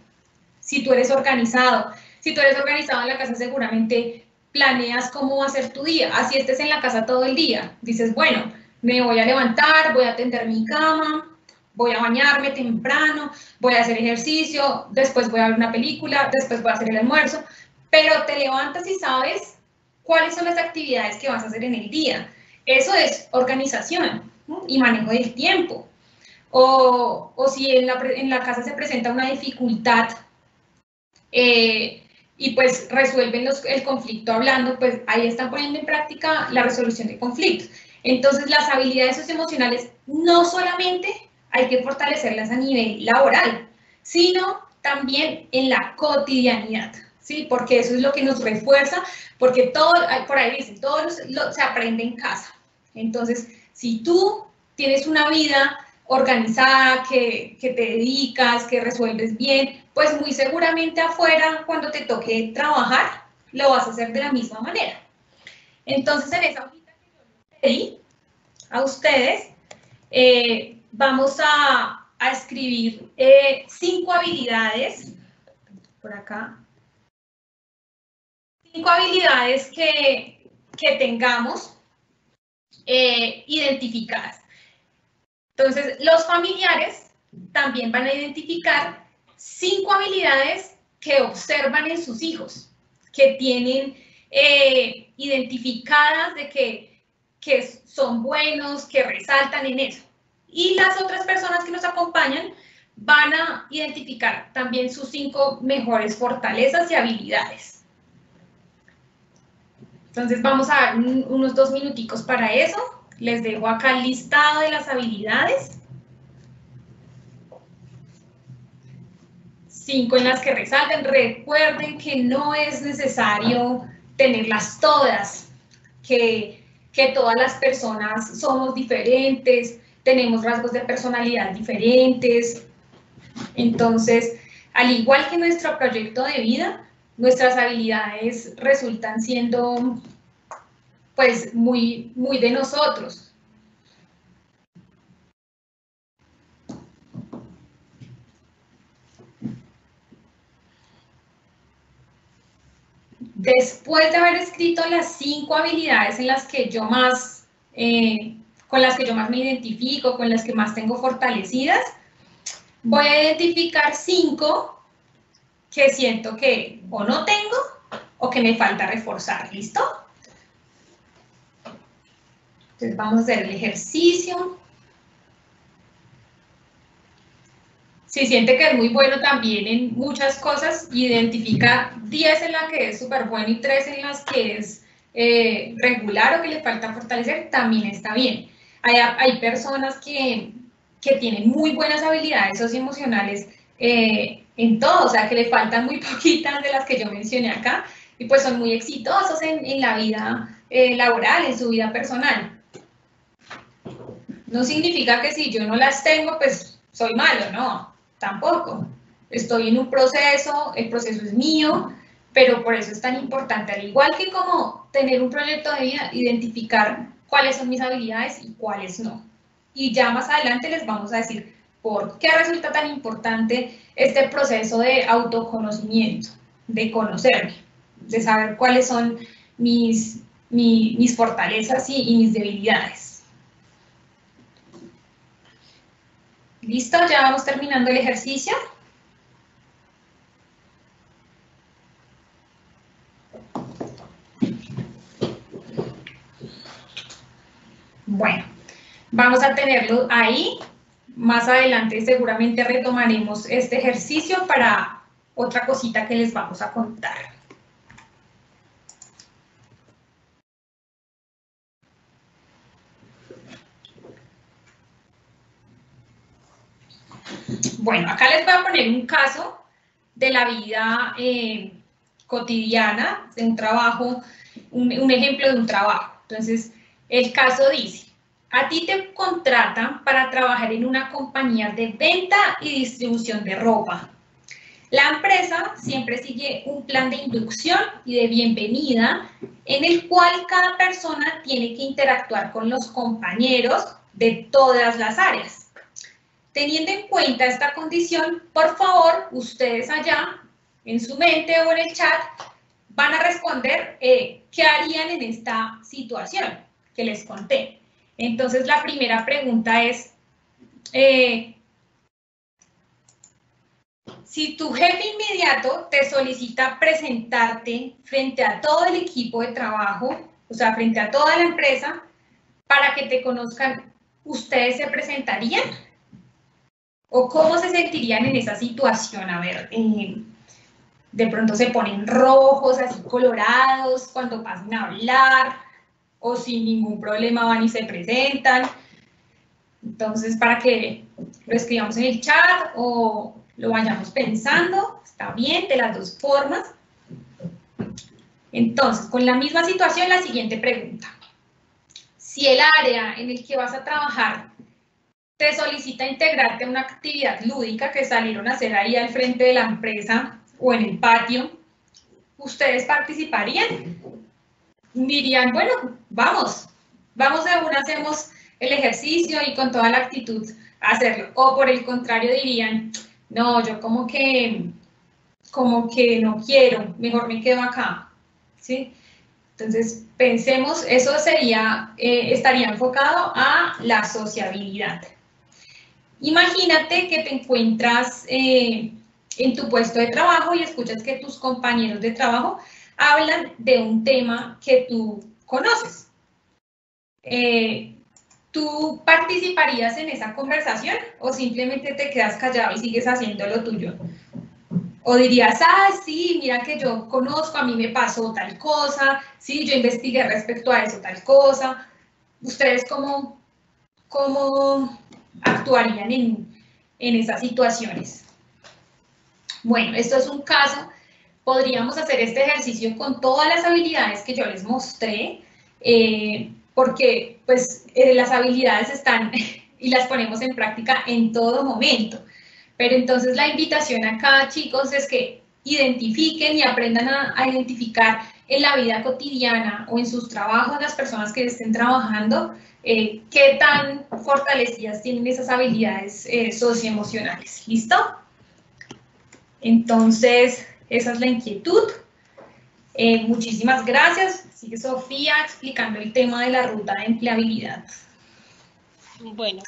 si tú eres organizado, si tú eres organizado en la casa seguramente planeas cómo va a ser tu día, así estés en la casa todo el día, dices, bueno, me voy a levantar, voy a tender mi cama, voy a bañarme temprano, voy a hacer ejercicio, después voy a ver una película, después voy a hacer el almuerzo, pero te levantas y sabes cuáles son las actividades que vas a hacer en el día. Eso es organización y manejo del tiempo. O, o si en la, en la, casa se presenta una dificultad eh, y pues resuelven los, el conflicto hablando, pues ahí están poniendo en práctica la resolución de conflictos. Entonces las habilidades socioemocionales no solamente hay que fortalecerlas a nivel laboral, sino también en la cotidianidad, ¿sí? Porque eso es lo que nos refuerza, porque todo, por ahí dicen, todo se aprende en casa. Entonces, si tú tienes una vida organizada, que, te dedicas, que resuelves bien, pues muy seguramente afuera, cuando te toque trabajar, lo vas a hacer de la misma manera. Entonces, en esa hojita que yo les pedí a ustedes, eh, vamos a, escribir eh, cinco habilidades, por acá, cinco habilidades que, que tengamos eh, identificadas. Entonces, los familiares también van a identificar cinco habilidades que observan en sus hijos, que tienen eh, identificadas de que, que son buenos, que resaltan en eso. Y las otras personas que nos acompañan van a identificar también sus cinco mejores fortalezas y habilidades. Entonces vamos a dar unos dos minuticos para eso. Les dejo acá el listado de las habilidades. Cinco en las que resalten. Recuerden que no es necesario tenerlas todas, que, que todas las personas somos diferentes, tenemos rasgos de personalidad diferentes. Entonces, al igual que nuestro proyecto de vida, nuestras habilidades resultan siendo pues muy, muy de nosotros. Después de haber escrito las cinco habilidades en las que yo más, eh, con las que yo más me identifico, con las que más tengo fortalecidas, voy a identificar cinco que siento que o no tengo o que me falta reforzar, ¿listo? Entonces vamos a hacer el ejercicio. Si siente que es muy bueno también en muchas cosas, identifica 10 en las que es súper bueno y 3 en las que es eh, regular o que le falta fortalecer, también está bien. Hay, hay personas que, que, tienen muy buenas habilidades socioemocionales eh, en todo, o sea, que le faltan muy poquitas de las que yo mencioné acá, y pues son muy exitosos en, en la vida eh, laboral, en su vida personal. No significa que si yo no las tengo, pues soy malo, no tampoco. Estoy en un proceso, el proceso es mío, pero por eso es tan importante, al igual que como tener un proyecto de vida, identificar cuáles son mis habilidades y cuáles no. Y ya más adelante les vamos a decir por qué resulta tan importante este proceso de autoconocimiento, de conocerme, de saber cuáles son mis, mis, fortalezas y mis debilidades. ¿Listo? Ya vamos terminando el ejercicio. Bueno, vamos a tenerlo ahí. Más adelante seguramente retomaremos este ejercicio para otra cosita que les vamos a contar. Bueno, acá les voy a poner un caso de la vida eh, cotidiana, de un trabajo, un, ejemplo de un trabajo. Entonces, el caso dice, a ti te contratan para trabajar en una compañía de venta y distribución de ropa. La empresa siempre sigue un plan de inducción y de bienvenida en el cual cada persona tiene que interactuar con los compañeros de todas las áreas. Teniendo en cuenta esta condición, por favor, ustedes allá, en su mente o en el chat, van a responder eh, qué harían en esta situación que les conté. Entonces, la primera pregunta es, eh, si tu jefe inmediato te solicita presentarte frente a todo el equipo de trabajo, o sea, frente a toda la empresa, para que te conozcan, ¿ustedes se presentarían? ¿O cómo se sentirían en esa situación? A ver, eh, de pronto se ponen rojos, así colorados, cuando pasan a hablar, o sin ningún problema van y se presentan. Entonces, para que lo escribamos en el chat o lo vayamos pensando, está bien, de las dos formas. Entonces, con la misma situación, la siguiente pregunta. Si el área en el que vas a trabajar te solicita integrarte a una actividad lúdica que salieron a hacer ahí al frente de la empresa o en el patio, ¿ustedes participarían? Dirían, bueno, vamos, vamos de una, hacemos el ejercicio y con toda la actitud hacerlo. O por el contrario dirían, no, yo como que, como que no quiero, mejor me quedo acá, ¿sí? Entonces, pensemos, eso sería, eh, estaría enfocado a la sociabilidad. Imagínate que te encuentras eh, en tu puesto de trabajo y escuchas que tus compañeros de trabajo hablan de un tema que tú conoces. Eh, ¿Tú participarías en esa conversación o simplemente te quedas callado y sigues haciendo lo tuyo? O dirías, ah, sí, mira que yo conozco, a mí me pasó tal cosa, sí, yo investigué respecto a eso tal cosa. ¿Ustedes cómo, cómo actuarían en, esas situaciones. Bueno, esto es un caso. Podríamos hacer este ejercicio con todas las habilidades que yo les mostré, eh, porque pues eh, las habilidades están y las ponemos en práctica en todo momento. Pero entonces la invitación acá, chicos, es que identifiquen y aprendan a identificar en la vida cotidiana o en sus trabajos las personas que estén trabajando eh, qué tan fortalecidas tienen esas habilidades socioemocionales. ¿Listo? Entonces, esa es la inquietud. Eh, muchísimas gracias. Sigue Sofía explicando el tema de la ruta de empleabilidad. Bueno,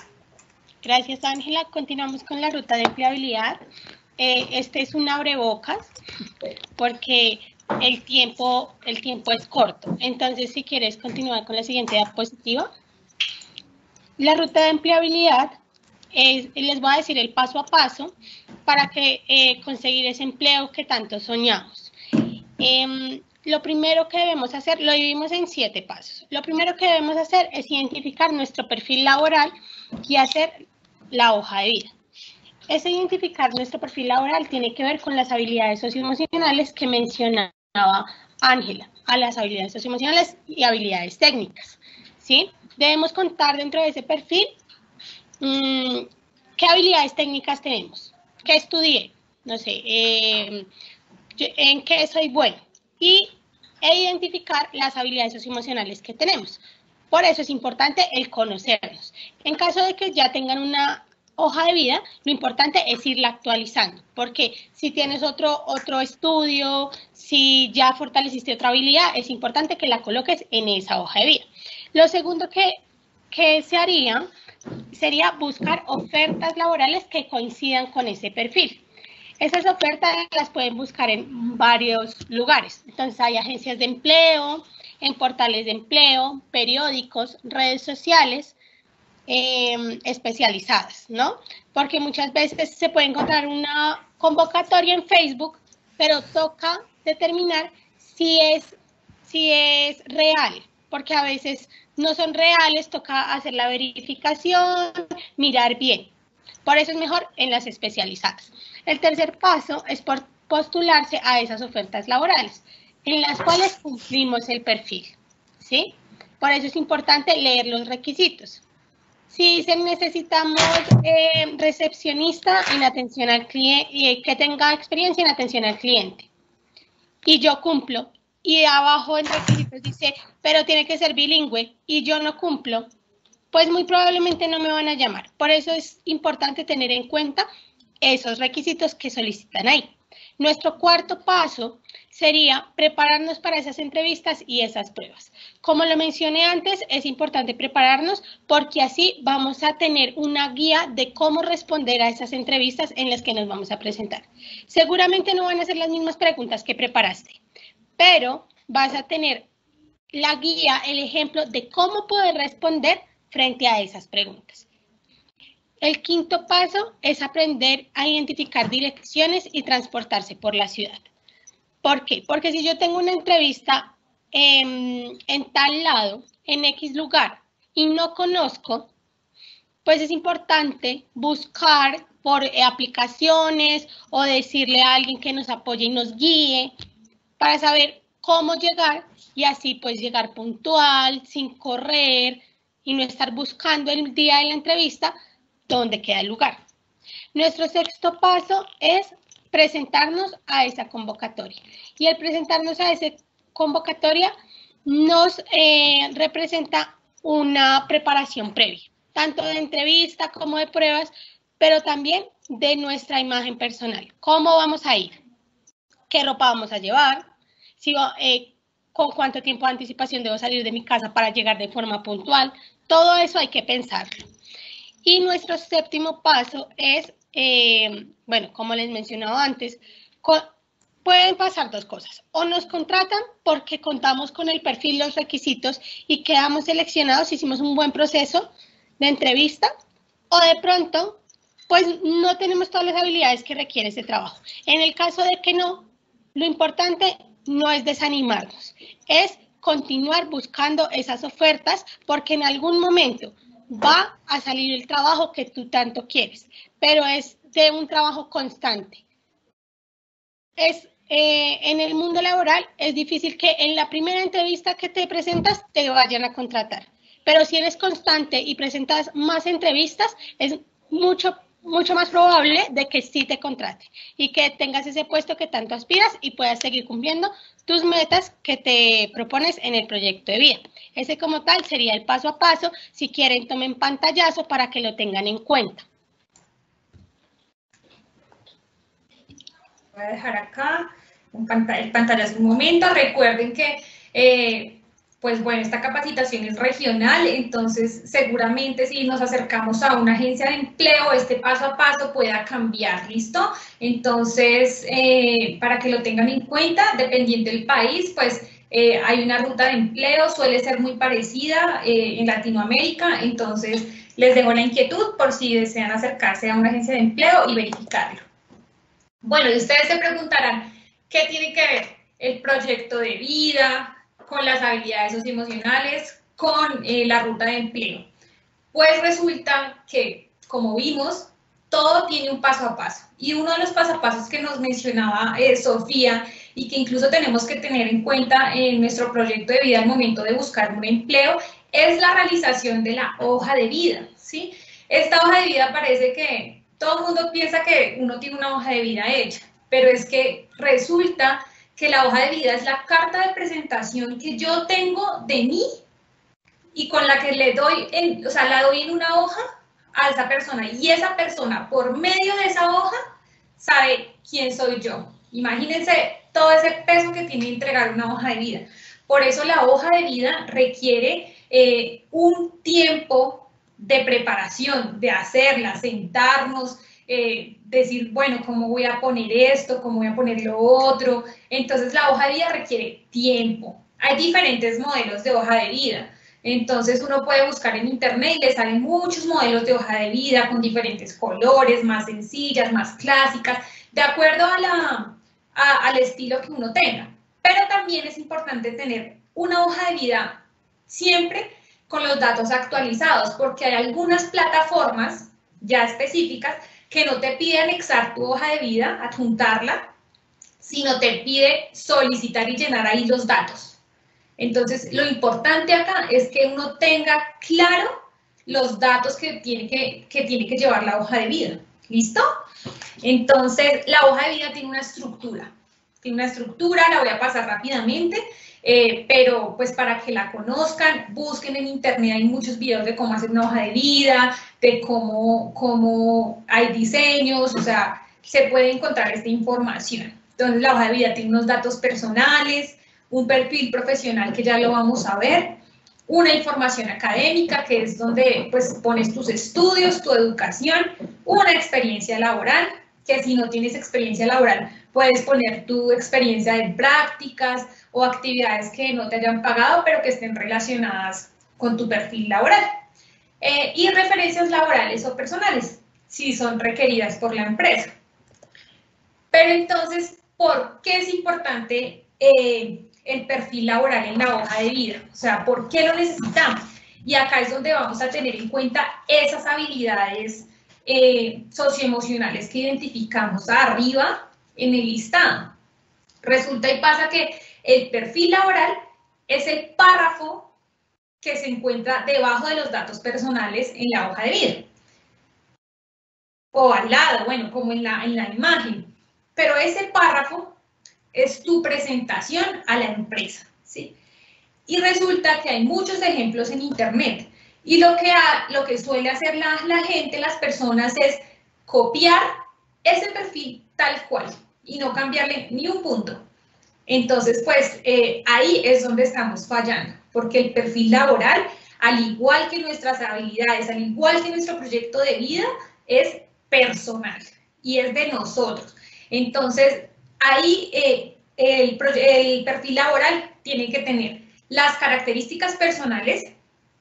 gracias Ángela. Continuamos con la ruta de empleabilidad. Eh, este es un abrebocas porque el tiempo, el tiempo es corto. Entonces, si quieres continuar con la siguiente diapositiva. La ruta de empleabilidad les voy a decir el paso a paso para que eh, conseguir ese empleo que tanto soñamos. Em, lo primero que debemos hacer, lo dividimos en siete pasos. Lo primero que debemos hacer es identificar nuestro perfil laboral y hacer la hoja de vida. Ese identificar nuestro perfil laboral tiene que ver con las habilidades socioemocionales que mencionaba Ángela, a las habilidades socioemocionales y habilidades técnicas. ¿sí? Debemos contar dentro de ese perfil Mm, ¿qué habilidades técnicas tenemos? ¿Qué estudié? No sé, em, ¿en qué soy bueno? Y e identificar las habilidades socioemocionales que tenemos. Por eso es importante el conocernos. En caso de que ya tengan una hoja de vida, lo importante es irla actualizando, porque si tienes otro, otro estudio, si ya fortaleciste otra habilidad, es importante que la coloques en esa hoja de vida. Lo segundo que, que se haría sería buscar ofertas laborales que coincidan con ese perfil. Esas ofertas las pueden buscar en varios lugares. Entonces hay agencias de empleo, en portales de empleo, periódicos, redes sociales em, especializadas, ¿no? Porque muchas veces se puede encontrar una convocatoria en Facebook, pero toca determinar si es, si es real, porque a veces no son reales, toca hacer la verificación, mirar bien. Por eso es mejor en las especializadas. El tercer paso es postularse a esas ofertas laborales, en las cuales cumplimos el perfil. ¿sí? Por eso es importante leer los requisitos. Si se necesitamos eh, recepcionista en atención al cliente, eh, que tenga experiencia en atención al cliente, y yo cumplo y abajo en requisitos dice, pero tiene que ser bilingüe y yo no cumplo, pues muy probablemente no me van a llamar. Por eso es importante tener en cuenta esos requisitos que solicitan ahí. Nuestro cuarto paso sería prepararnos para esas entrevistas y esas pruebas. Como lo mencioné antes, es importante prepararnos porque así vamos a tener una guía de cómo responder a esas entrevistas en las que nos vamos a presentar. Seguramente no van a ser las mismas preguntas que preparaste, pero vas a tener la guía, el ejemplo de cómo poder responder frente a esas preguntas. El quinto paso es aprender a identificar direcciones y transportarse por la ciudad. ¿Por qué? Porque si yo tengo una entrevista en, en tal lado, en X lugar, y no conozco, pues es importante buscar por aplicaciones o decirle a alguien que nos apoye y nos guíe para saber cómo llegar y así pues llegar puntual, sin correr y no estar buscando el día de la entrevista dónde queda el lugar. Nuestro sexto paso es presentarnos a esa convocatoria. Y el presentarnos a esa convocatoria nos eh, representa una preparación previa, tanto de entrevista como de pruebas, pero también de nuestra imagen personal. ¿Cómo vamos a ir? ¿Qué ropa vamos a llevar? Si, eh, con cuánto tiempo de anticipación debo salir de mi casa para llegar de forma puntual. Todo eso hay que pensarlo. Y nuestro séptimo paso es, eh, bueno, como les mencionaba antes, pueden pasar dos cosas. O nos contratan porque contamos con el perfil, los requisitos y quedamos seleccionados, hicimos un buen proceso de entrevista, o de pronto, pues no tenemos todas las habilidades que requiere ese trabajo. En el caso de que no, lo importante no es desanimarnos, es continuar buscando esas ofertas porque en algún momento va a salir el trabajo que tú tanto quieres, pero es de un trabajo constante. Es eh, en el mundo laboral es difícil que en la primera entrevista que te presentas te vayan a contratar, pero si eres constante y presentas más entrevistas es mucho mucho más probable de que sí te contrate y que tengas ese puesto que tanto aspiras y puedas seguir cumpliendo tus metas que te propones en el proyecto de vida. Ese como tal sería el paso a paso. Si quieren, tomen pantallazo para que lo tengan en cuenta. Voy a dejar acá. un pantalla, pantallas un momento. Recuerden que, eh, pues bueno, esta capacitación es regional, entonces seguramente si nos acercamos a una agencia de empleo, este paso a paso pueda cambiar, ¿listo? Entonces, eh, para que lo tengan en cuenta, dependiendo del país, pues eh, hay una ruta de empleo, suele ser muy parecida en Latinoamérica, entonces les dejo la inquietud por si desean acercarse a una agencia de empleo y verificarlo. Bueno, y ustedes se preguntarán, ¿qué tiene que ver el proyecto de vida con las habilidades socioemocionales, con eh, la ruta de empleo? Pues resulta que, como vimos, todo tiene un paso a paso. Y uno de los pasos a pasos que nos mencionaba eh, Sofía y que incluso tenemos que tener en cuenta en nuestro proyecto de vida al momento de buscar un empleo es la realización de la hoja de vida, ¿sí? Esta hoja de vida parece que todo mundo piensa que uno tiene una hoja de vida hecha, pero es que resulta que la hoja de vida es la carta de presentación que yo tengo de mí y con la que le doy, en, o sea, la doy en una hoja a esa persona y esa persona por medio de esa hoja sabe quién soy yo. Imagínense todo ese peso que tiene entregar una hoja de vida. Por eso la hoja de vida requiere eh, un tiempo de preparación, de hacerla, sentarnos, eh, decir, bueno, ¿cómo voy a poner esto? ¿Cómo voy a poner lo otro? Entonces la hoja de vida requiere tiempo. Hay diferentes modelos de hoja de vida. Entonces uno puede buscar en internet y le salen muchos modelos de hoja de vida con diferentes colores, más sencillas, más clásicas, de acuerdo a la, al estilo que uno tenga. Pero también es importante tener una hoja de vida siempre con los datos actualizados, porque hay algunas plataformas ya específicas que no te piden anexar tu hoja de vida, adjuntarla, sino te pide solicitar y llenar ahí los datos. Entonces, lo importante acá es que uno tenga claro los datos que tiene que, que tiene que llevar la hoja de vida. ¿Listo? Entonces, la hoja de vida tiene una estructura. Tiene una estructura, la voy a pasar rápidamente. Eh, pero pues para que la conozcan, busquen en internet, hay muchos videos de cómo hacer una hoja de vida, de cómo, cómo hay diseños, o sea, se puede encontrar esta información. Entonces la hoja de vida tiene unos datos personales, un perfil profesional que ya lo vamos a ver, una información académica que es donde pues pones tus estudios, tu educación, una experiencia laboral, que si no tienes experiencia laboral puedes poner tu experiencia de prácticas, o actividades que no te hayan pagado, pero que estén relacionadas con tu perfil laboral. Eh, y referencias laborales o personales, si son requeridas por la empresa. Pero entonces, ¿por qué es importante eh, el perfil laboral en la hoja de vida? O sea, ¿por qué lo necesitamos? Y acá es donde vamos a tener en cuenta esas habilidades eh, socioemocionales que identificamos arriba en el listado. Resulta y pasa que el perfil laboral es el párrafo que se encuentra debajo de los datos personales en la hoja de vida. O al lado, bueno, como en la, en la imagen. Pero ese párrafo es tu presentación a la empresa, ¿sí? Y resulta que hay muchos ejemplos en Internet. Y lo que, lo que suele hacer la, la gente, las personas, es copiar ese perfil tal cual y no cambiarle ni un punto. Entonces, pues eh, ahí es donde estamos fallando, porque el perfil laboral, al igual que nuestras habilidades, al igual que nuestro proyecto de vida, es personal y es de nosotros. Entonces, ahí eh, el, perfil laboral tiene que tener las características personales,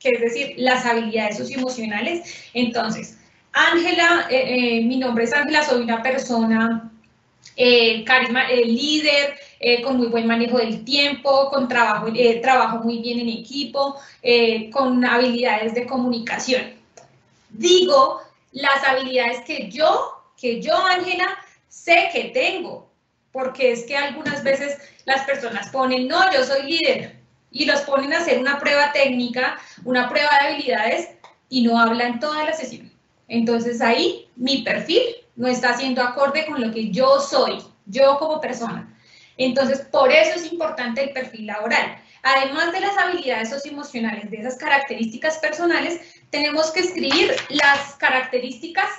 que es decir, las habilidades socioemocionales. Entonces, Ángela, eh, mi nombre es Ángela, soy una persona carisma, líder, eh, con muy buen manejo del tiempo, con trabajo, eh, trabajo muy bien en equipo, eh, con habilidades de comunicación. Digo las habilidades que yo, que yo, Ángela, sé que tengo, porque es que algunas veces las personas ponen, no, yo soy líder, y los ponen a hacer una prueba técnica, una prueba de habilidades, y no hablan toda la sesión. Entonces ahí mi perfil no está siendo acorde con lo que yo soy, yo como persona. Entonces, por eso es importante el perfil laboral. Además de las habilidades socioemocionales, de esas características personales, tenemos que escribir las características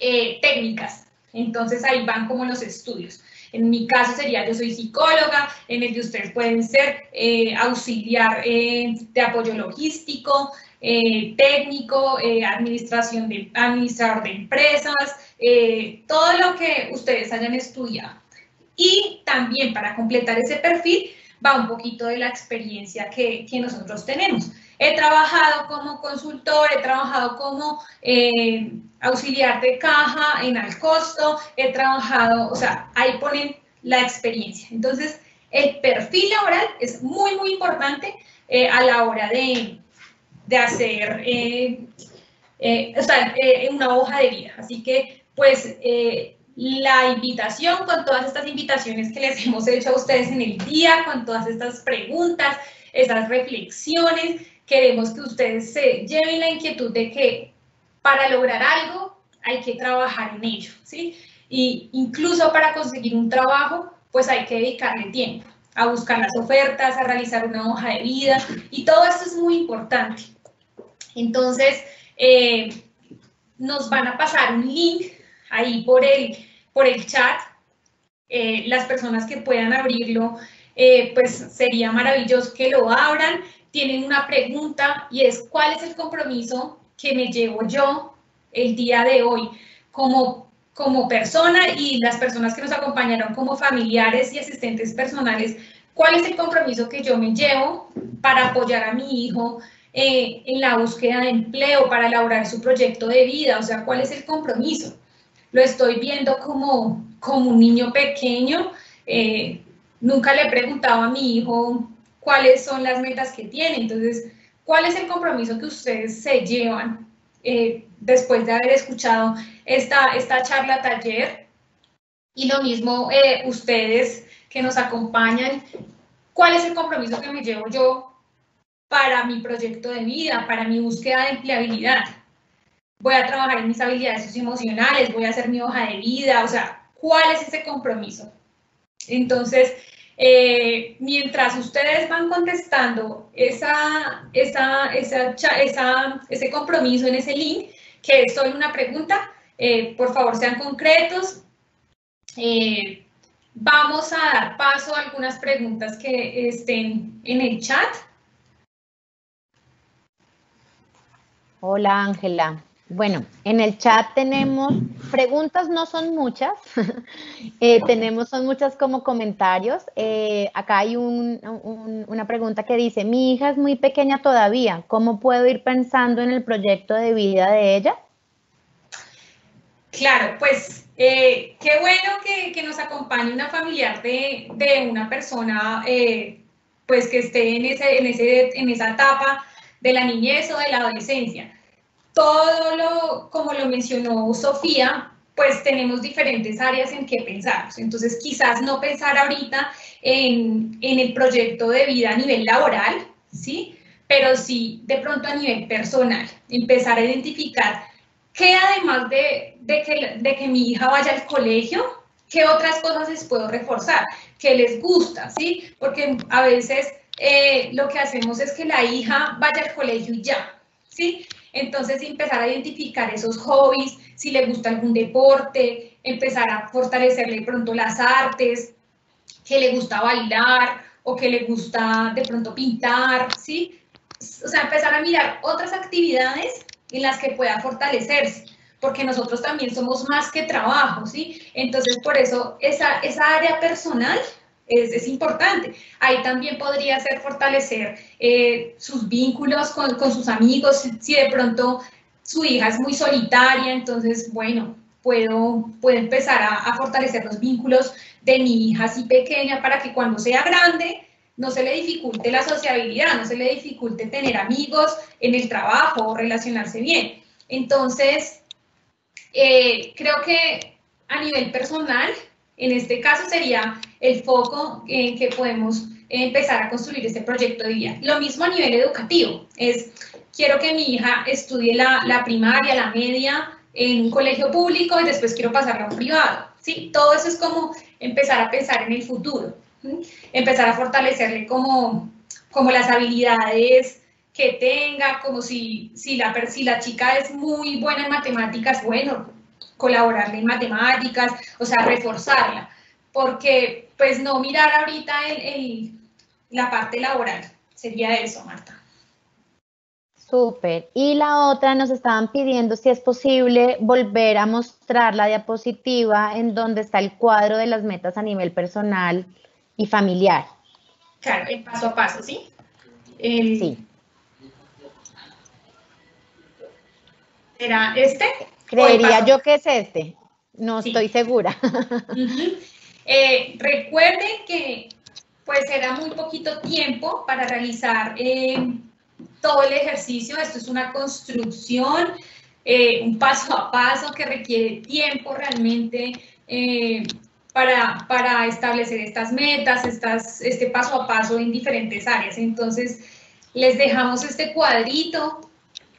eh, técnicas. Entonces, ahí van como los estudios. En mi caso sería yo soy psicóloga, en el de ustedes pueden ser eh, auxiliar eh, de apoyo logístico, técnico, administración de, administrador de empresas, todo lo que ustedes hayan estudiado. Y también para completar ese perfil va un poquito de la experiencia que, que nosotros tenemos. He trabajado como consultor, he trabajado como eh, auxiliar de caja en al costo, he trabajado, o sea, ahí ponen la experiencia. Entonces, el perfil laboral es muy, muy importante eh, a la hora de, de hacer, eh, o sea, una hoja de vida. Así que, pues, la invitación con todas estas invitaciones que les hemos hecho a ustedes en el día, con todas estas preguntas, esas reflexiones, queremos que ustedes se lleven la inquietud de que para lograr algo hay que trabajar en ello, ¿sí? Y incluso para conseguir un trabajo, pues hay que dedicarle tiempo a buscar las ofertas, a realizar una hoja de vida, y todo esto es muy importante. Entonces, eh, nos van a pasar un link ahí por el, por el chat. Eh, las personas que puedan abrirlo, eh, pues sería maravilloso que lo abran tienen una pregunta y es ¿cuál es el compromiso que me llevo yo el día de hoy como, como persona y las personas que nos acompañaron como familiares y asistentes personales? ¿Cuál es el compromiso que yo me llevo para apoyar a mi hijo eh, en la búsqueda de empleo, para elaborar su proyecto de vida? O sea, ¿cuál es el compromiso? Lo estoy viendo como, como un niño pequeño. Eh, nunca le he preguntado a mi hijo cuáles son las metas que tiene. Entonces, ¿cuál es el compromiso que ustedes se llevan eh, después de haber escuchado esta, esta charla taller? Y lo mismo eh, ustedes que nos acompañan, ¿cuál es el compromiso que me llevo yo para mi proyecto de vida, para mi búsqueda de empleabilidad? Voy a trabajar en mis habilidades socioemocionales, voy a hacer mi hoja de vida, o sea, ¿cuál es ese compromiso? Entonces, eh, mientras ustedes van contestando esa, esa, esa, ese compromiso en ese link, que es solo una pregunta, eh, por favor sean concretos. Eh, vamos a dar paso a algunas preguntas que estén en el chat. Hola Ángela. Bueno, en el chat tenemos preguntas, no son muchas, eh, tenemos, son muchas como comentarios. Eh, acá hay una pregunta que dice, mi hija es muy pequeña todavía, ¿cómo puedo ir pensando en el proyecto de vida de ella? Claro, pues eh, qué bueno que, nos acompañe una familiar de, una persona pues que esté en, ese, en, ese, en esa etapa de la niñez o de la adolescencia todo lo, como lo mencionó Sofía, pues tenemos diferentes áreas en que pensar. Entonces, quizás no pensar ahorita en, el proyecto de vida a nivel laboral, ¿sí? Pero sí de pronto a nivel personal, empezar a identificar qué además de, que, de que mi hija vaya al colegio, qué otras cosas les puedo reforzar, qué les gusta, ¿sí? Porque a veces eh, lo que hacemos es que la hija vaya al colegio y ya, ¿sí? Entonces, empezar a identificar esos hobbies, si le gusta algún deporte, empezar a fortalecerle pronto las artes, que le gusta bailar o que le gusta de pronto pintar, ¿sí? O sea, empezar a mirar otras actividades en las que pueda fortalecerse, porque nosotros también somos más que trabajo, ¿sí? Entonces, por eso, esa, esa área personal es, importante. Ahí también podría ser fortalecer eh, sus vínculos con, sus amigos, si de pronto su hija es muy solitaria, entonces, bueno, puedo, puedo empezar a, fortalecer los vínculos de mi hija así pequeña para que cuando sea grande no se le dificulte la sociabilidad, no se le dificulte tener amigos en el trabajo o relacionarse bien. Entonces, eh, creo que a nivel personal, en este caso sería el foco en que podemos empezar a construir este proyecto de vida. Lo mismo a nivel educativo, es quiero que mi hija estudie la, primaria, la media en un colegio público y después quiero pasarla a un privado. ¿sí? Todo eso es como empezar a pensar en el futuro, empezar a fortalecerle como, como las habilidades que tenga, como si, si, la, si la chica es muy buena en matemáticas, bueno, colaborarle en matemáticas, o sea, reforzarla porque pues no mirar ahorita la parte laboral. Sería eso, Marta. Súper. Y la otra nos estaban pidiendo si es posible volver a mostrar la diapositiva en donde está el cuadro de las metas a nivel personal y familiar. Claro, el paso a paso, ¿sí? sí. ¿Era este? Creería yo que es este. No estoy segura. Eh, recuerden que pues era muy poquito tiempo para realizar eh, todo el ejercicio. Esto es una construcción, eh, un paso a paso que requiere tiempo realmente para, para, establecer estas metas, este paso a paso en diferentes áreas. Entonces, les dejamos este cuadrito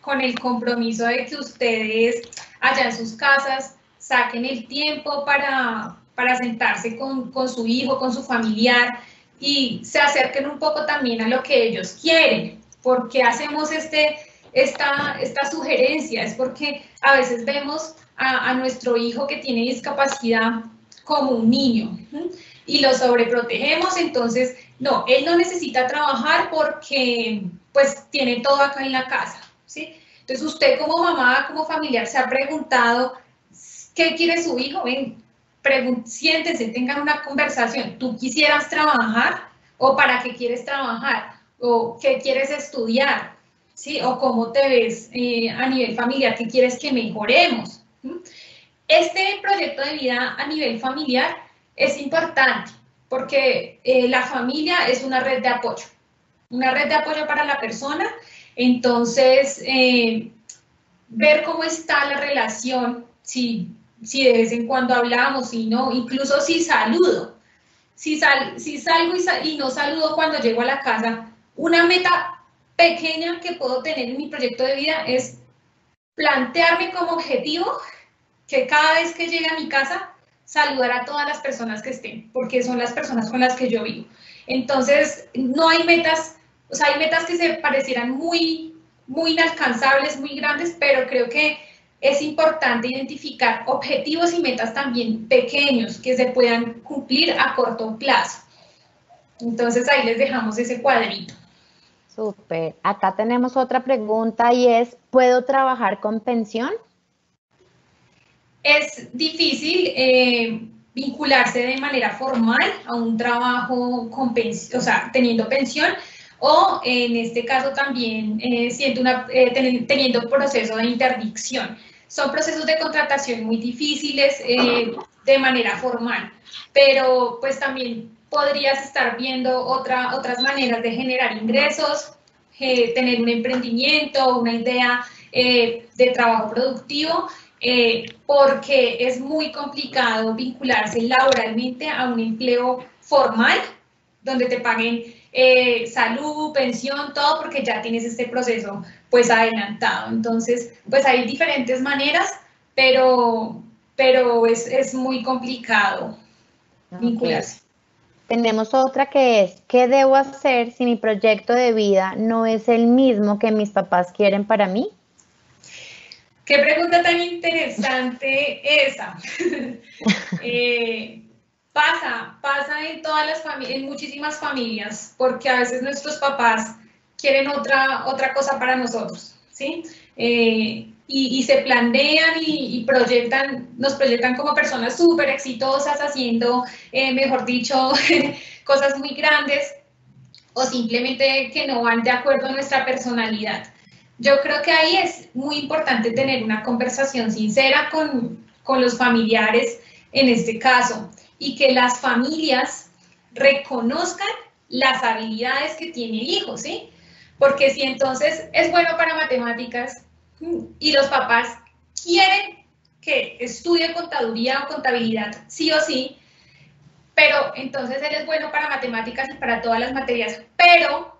con el compromiso de que ustedes allá en sus casas saquen el tiempo para, para sentarse con, con su hijo, con su familiar y se acerquen un poco también a lo que ellos quieren. ¿Por qué hacemos este, esta, esta sugerencia? Es porque a veces vemos a, a nuestro hijo que tiene discapacidad como un niño y lo sobreprotegemos, entonces, no, él no necesita trabajar porque pues tiene todo acá en la casa. ¿sí? Entonces usted como mamá, como familiar, se ha preguntado, ¿qué quiere su hijo? Ven, siéntense, tengan una conversación. ¿Tú quisieras trabajar o para qué quieres trabajar? ¿O qué quieres estudiar? ¿Sí? ¿O cómo te ves eh, a nivel familiar? ¿Qué quieres que mejoremos? Este proyecto de vida a nivel familiar es importante porque eh, la familia es una red de apoyo, una red de apoyo para la persona entonces, eh, ver cómo está la relación, si, si de vez en cuando hablamos, si no, incluso si saludo, si, si salgo y, y no saludo cuando llego a la casa, una meta pequeña que puedo tener en mi proyecto de vida es plantearme como objetivo que cada vez que llegue a mi casa, saludar a todas las personas que estén, porque son las personas con las que yo vivo. Entonces, no hay metas o sea, hay metas que se parecieran muy, muy inalcanzables, muy grandes, pero creo que es importante identificar objetivos y metas también pequeños que se puedan cumplir a corto plazo. Entonces ahí les dejamos ese cuadrito. Súper. Acá tenemos otra pregunta y es, ¿puedo trabajar con pensión? Es difícil eh, vincularse de manera formal a un trabajo con pensión, o sea, teniendo pensión, o en este caso también eh, una, eh, teniendo proceso de interdicción. Son procesos de contratación muy difíciles eh, de manera formal, pero pues también podrías estar viendo otra, otras maneras de generar ingresos, eh, tener un emprendimiento, una idea de trabajo productivo, porque es muy complicado vincularse laboralmente a un empleo formal donde te paguen eh, salud, pensión, todo porque ya tienes este proceso pues adelantado. Entonces, pues hay diferentes maneras, pero, pero es, es muy complicado vincularse. Tenemos otra que es, ¿qué debo hacer si mi proyecto de vida no es el mismo que mis papás quieren para mí? Qué pregunta tan interesante esa. eh, Pasa, pasa en todas las familias, en muchísimas familias, porque a veces nuestros papás quieren otra, otra cosa para nosotros, ¿sí? Eh, y, se planean y, proyectan, nos proyectan como personas súper exitosas, haciendo, eh, mejor dicho, cosas muy grandes, o simplemente que no van de acuerdo a nuestra personalidad. Yo creo que ahí es muy importante tener una conversación sincera con, con los familiares en este caso y que las familias reconozcan las habilidades que tiene el hijo, ¿sí? Porque si entonces es bueno para matemáticas y los papás quieren que estudie contaduría o contabilidad, sí o sí, pero entonces él es bueno para matemáticas y para todas las materias, pero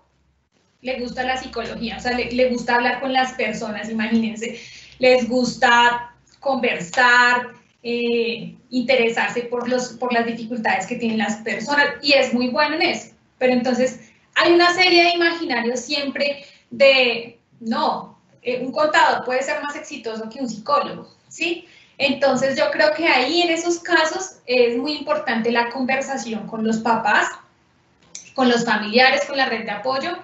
le gusta la psicología, o sea, le, le gusta hablar con las personas, imagínense, les gusta conversar, eh, interesarse por, los, por las dificultades que tienen las personas y es muy bueno en eso. Pero entonces hay una serie de imaginarios siempre de, no, eh, un contador puede ser más exitoso que un psicólogo, ¿sí? Entonces yo creo que ahí en esos casos es muy importante la conversación con los papás, con los familiares, con la red de apoyo,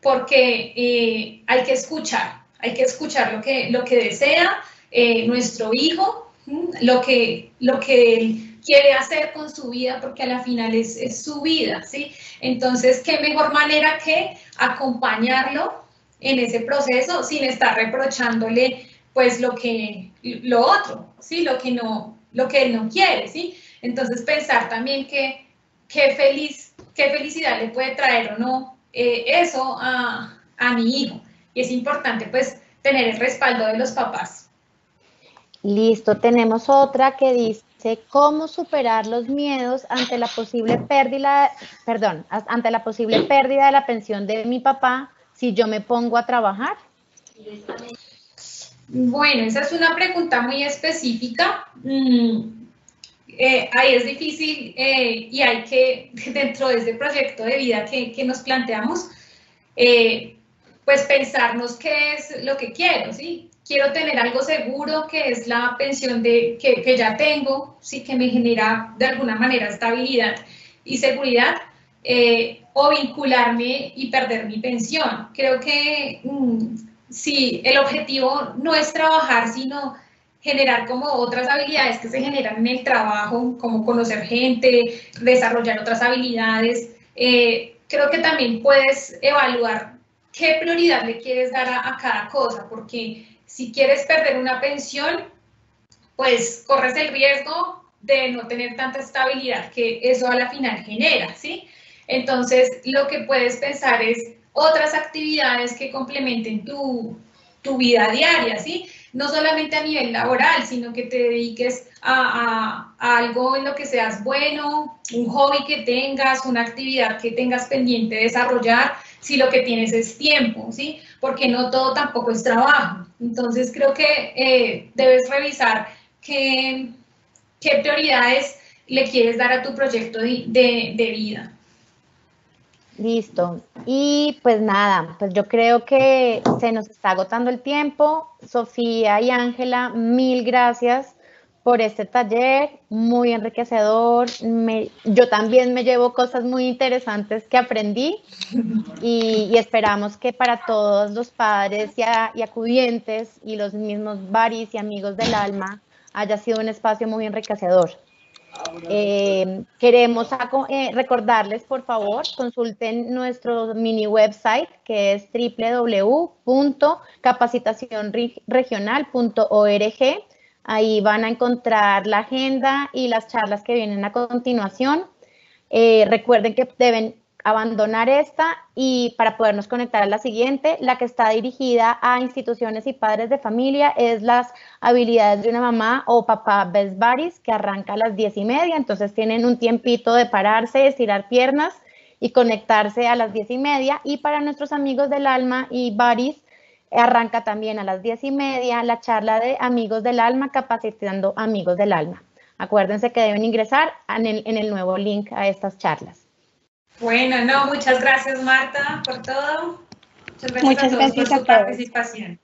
porque eh, hay que escuchar, hay que escuchar lo que, lo que desea eh, nuestro hijo, lo que, lo que él quiere hacer con su vida, porque a la final es, su vida, ¿sí? Entonces, ¿qué mejor manera que acompañarlo en ese proceso sin estar reprochándole pues lo que lo otro, ¿sí? Lo que no lo que él no quiere, ¿sí? Entonces pensar también que qué feliz qué felicidad le puede traer o no eh, eso a, a mi hijo. Y es importante pues tener el respaldo de los papás. Listo, tenemos otra que dice cómo superar los miedos ante la posible pérdida, perdón, ante la posible pérdida de la pensión de mi papá si yo me pongo a trabajar. Bueno, esa es una pregunta muy específica. Mm, eh, ahí es difícil eh, y hay que, dentro de ese proyecto de vida que, nos planteamos, eh, pues pensarnos qué es lo que quiero, ¿sí? Quiero tener algo seguro, que es la pensión de, que, que ya tengo, sí, que me genera de alguna manera estabilidad y seguridad, o vincularme y perder mi pensión. Creo que mm, si el objetivo no es trabajar, sino generar como otras habilidades que se generan en el trabajo, como conocer gente, desarrollar otras habilidades. Eh, creo que también puedes evaluar qué prioridad le quieres dar a, cada cosa, porque si quieres perder una pensión, pues corres el riesgo de no tener tanta estabilidad que eso a la final genera, ¿sí? Entonces, lo que puedes pensar es otras actividades que complementen tu, tu vida diaria, ¿sí? No solamente a nivel laboral, sino que te dediques a, a, algo en lo que seas bueno, un hobby que tengas, una actividad que tengas pendiente de desarrollar, si lo que tienes es tiempo, ¿sí? Porque no todo tampoco es trabajo. Entonces creo que eh, debes revisar qué, qué, prioridades le quieres dar a tu proyecto de, de, de vida. Listo. Y pues nada, pues yo creo que se nos está agotando el tiempo. Sofía y Ángela, mil gracias por este taller, muy enriquecedor. yo también me llevo cosas muy interesantes que aprendí y, esperamos que para todos los padres y, y acudientes y los mismos baris y amigos del alma haya sido un espacio muy enriquecedor. Eh, queremos eh, recordarles, por favor, consulten nuestro mini website que es www.capacitacionregional.org. Ahí van a encontrar la agenda y las charlas que vienen a continuación. Eh, recuerden que deben abandonar esta y para podernos conectar a la siguiente, la que está dirigida a instituciones y padres de familia es las habilidades de una mamá o papá best buddies que arranca a las diez y media, entonces tienen un tiempito de pararse, estirar piernas y conectarse a las diez y media y para nuestros amigos del alma y buddies arranca también a las diez y media la charla de amigos del alma capacitando amigos del alma. Acuérdense que deben ingresar en el, en el nuevo link a estas charlas. Bueno, no, muchas gracias Marta por todo. Muchas gracias a todos por su participación.